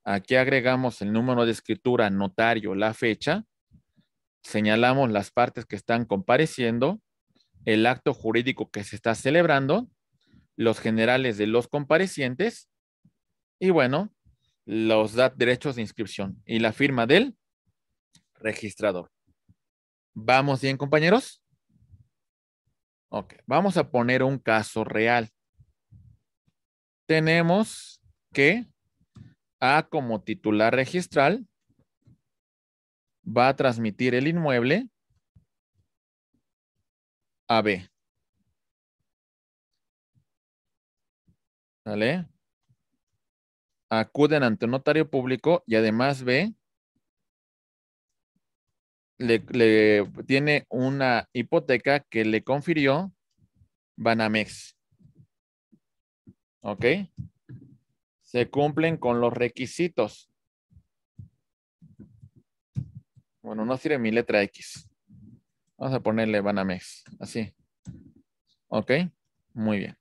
[SPEAKER 1] Aquí agregamos el número de escritura, notario, la fecha. Señalamos las partes que están compareciendo, el acto jurídico que se está celebrando, los generales de los comparecientes y bueno, los derechos de inscripción y la firma del registrador. ¿Vamos bien, compañeros? Ok, vamos a poner un caso real. Tenemos que A como titular registral va a transmitir el inmueble a B. ¿Vale? Acuden ante un notario público y además B le, tiene una hipoteca que le confirió Banamex. ¿Ok? Se cumplen con los requisitos. Bueno, no sirve mi letra X. Vamos a ponerle Banamex. Así. ¿Ok? Muy bien.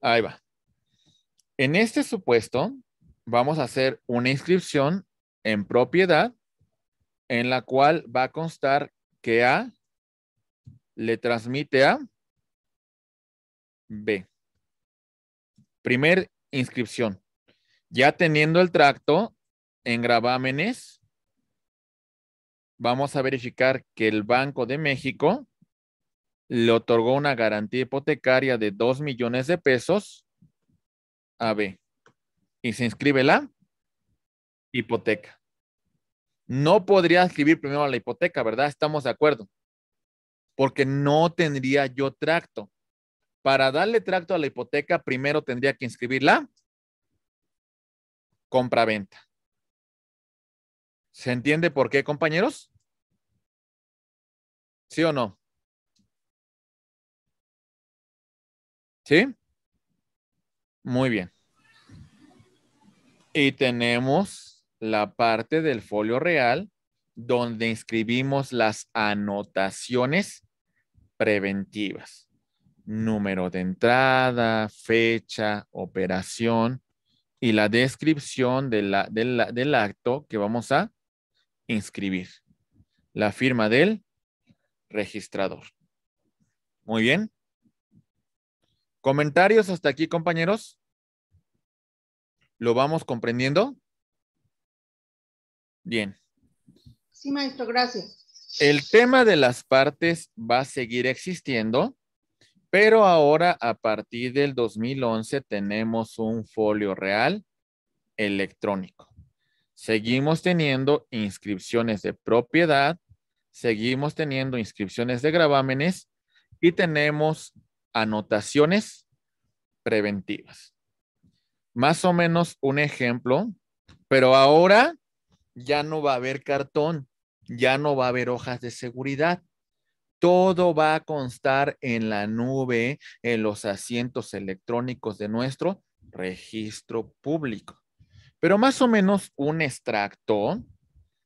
[SPEAKER 1] Ahí va. En este supuesto, vamos a hacer una inscripción en propiedad en la cual va a constar que A le transmite a B. Primer inscripción. Ya teniendo el tracto en gravámenes, vamos a verificar que el Banco de México le otorgó una garantía hipotecaria de 2 millones de pesos a B. Y se inscribe la hipoteca. No podría escribir primero la hipoteca, ¿verdad? Estamos de acuerdo. Porque no tendría yo tracto. Para darle tracto a la hipoteca, primero tendría que inscribirla compra-venta. ¿Se entiende por qué, compañeros? ¿Sí o no? ¿Sí? Muy bien. Y tenemos la parte del folio real donde inscribimos las anotaciones preventivas. Número de entrada, fecha, operación y la descripción de la, del acto que vamos a inscribir. La firma del registrador. Muy bien. ¿Comentarios hasta aquí, compañeros? ¿Lo vamos comprendiendo? Bien.
[SPEAKER 6] Sí, maestro, gracias.
[SPEAKER 1] El tema de las partes va a seguir existiendo, pero ahora a partir del 2011 tenemos un folio real electrónico. Seguimos teniendo inscripciones de propiedad, seguimos teniendo inscripciones de gravámenes y tenemos anotaciones preventivas. Más o menos un ejemplo, pero ahora ya no va a haber cartón, ya no va a haber hojas de seguridad. Todo va a constar en la nube, en los asientos electrónicos de nuestro registro público. Pero más o menos un extracto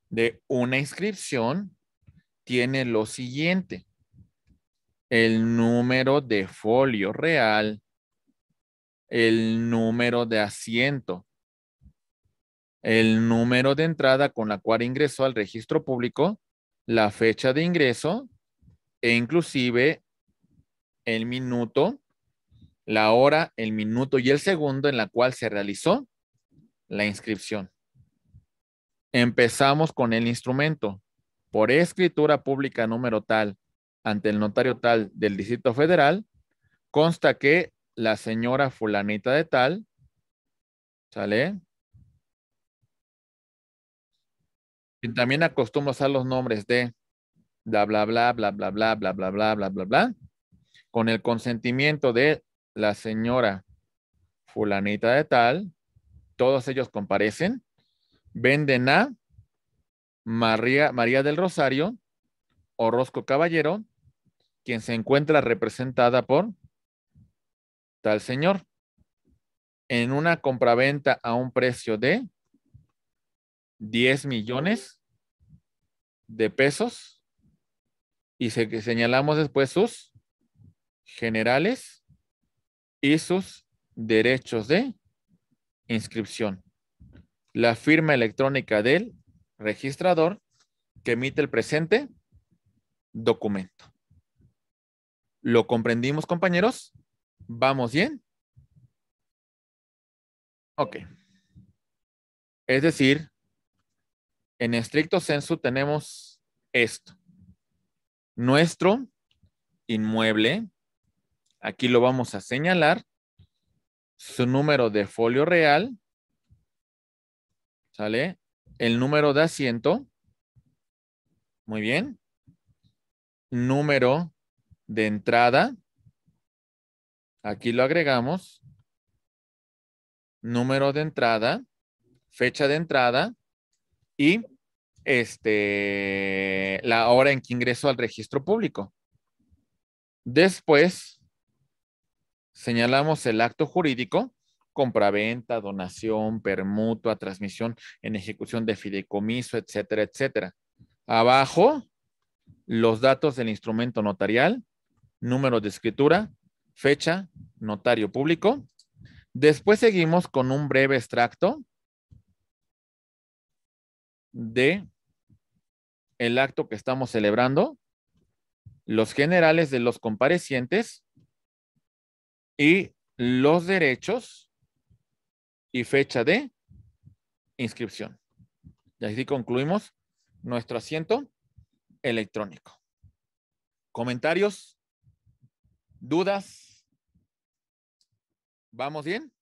[SPEAKER 1] de una inscripción tiene lo siguiente. El número de folio real, el número de asiento, el número de entrada con la cual ingresó al registro público, la fecha de ingreso e inclusive el minuto, la hora, el minuto y el segundo en la cual se realizó la inscripción. Empezamos con el instrumento. Por escritura pública número tal ante el notario tal del Distrito Federal, consta que la señora fulanita de tal, ¿sale? también acostumbro a usar los nombres de bla, bla, bla, bla, bla, bla, bla, bla, bla, bla, bla, bla, con el consentimiento de la señora fulanita de tal, todos ellos comparecen, venden a María, María del Rosario, Orozco Caballero, quien se encuentra representada por tal señor en una compraventa a un precio de 10 millones de pesos Y se, señalamos después sus generales y sus derechos de inscripción. La firma electrónica del registrador que emite el presente documento. ¿Lo comprendimos, compañeros? ¿Vamos bien? Ok. Es decir, en estricto senso tenemos esto. Nuestro inmueble, aquí lo vamos a señalar, su número de folio real, ¿sale? El número de asiento, muy bien. Número de entrada, aquí lo agregamos. Número de entrada, fecha de entrada y este, la hora en que ingreso al registro público. Después, señalamos el acto jurídico, compraventa, donación, permutua, transmisión en ejecución de fideicomiso, etcétera, etcétera. Abajo, los datos del instrumento notarial, número de escritura, fecha, notario público, Después seguimos con un breve extracto de el acto que estamos celebrando, los generales de los comparecientes y los derechos y fecha de inscripción. Y así concluimos nuestro asiento electrónico. ¿Comentarios? ¿Dudas? ¿Vamos bien?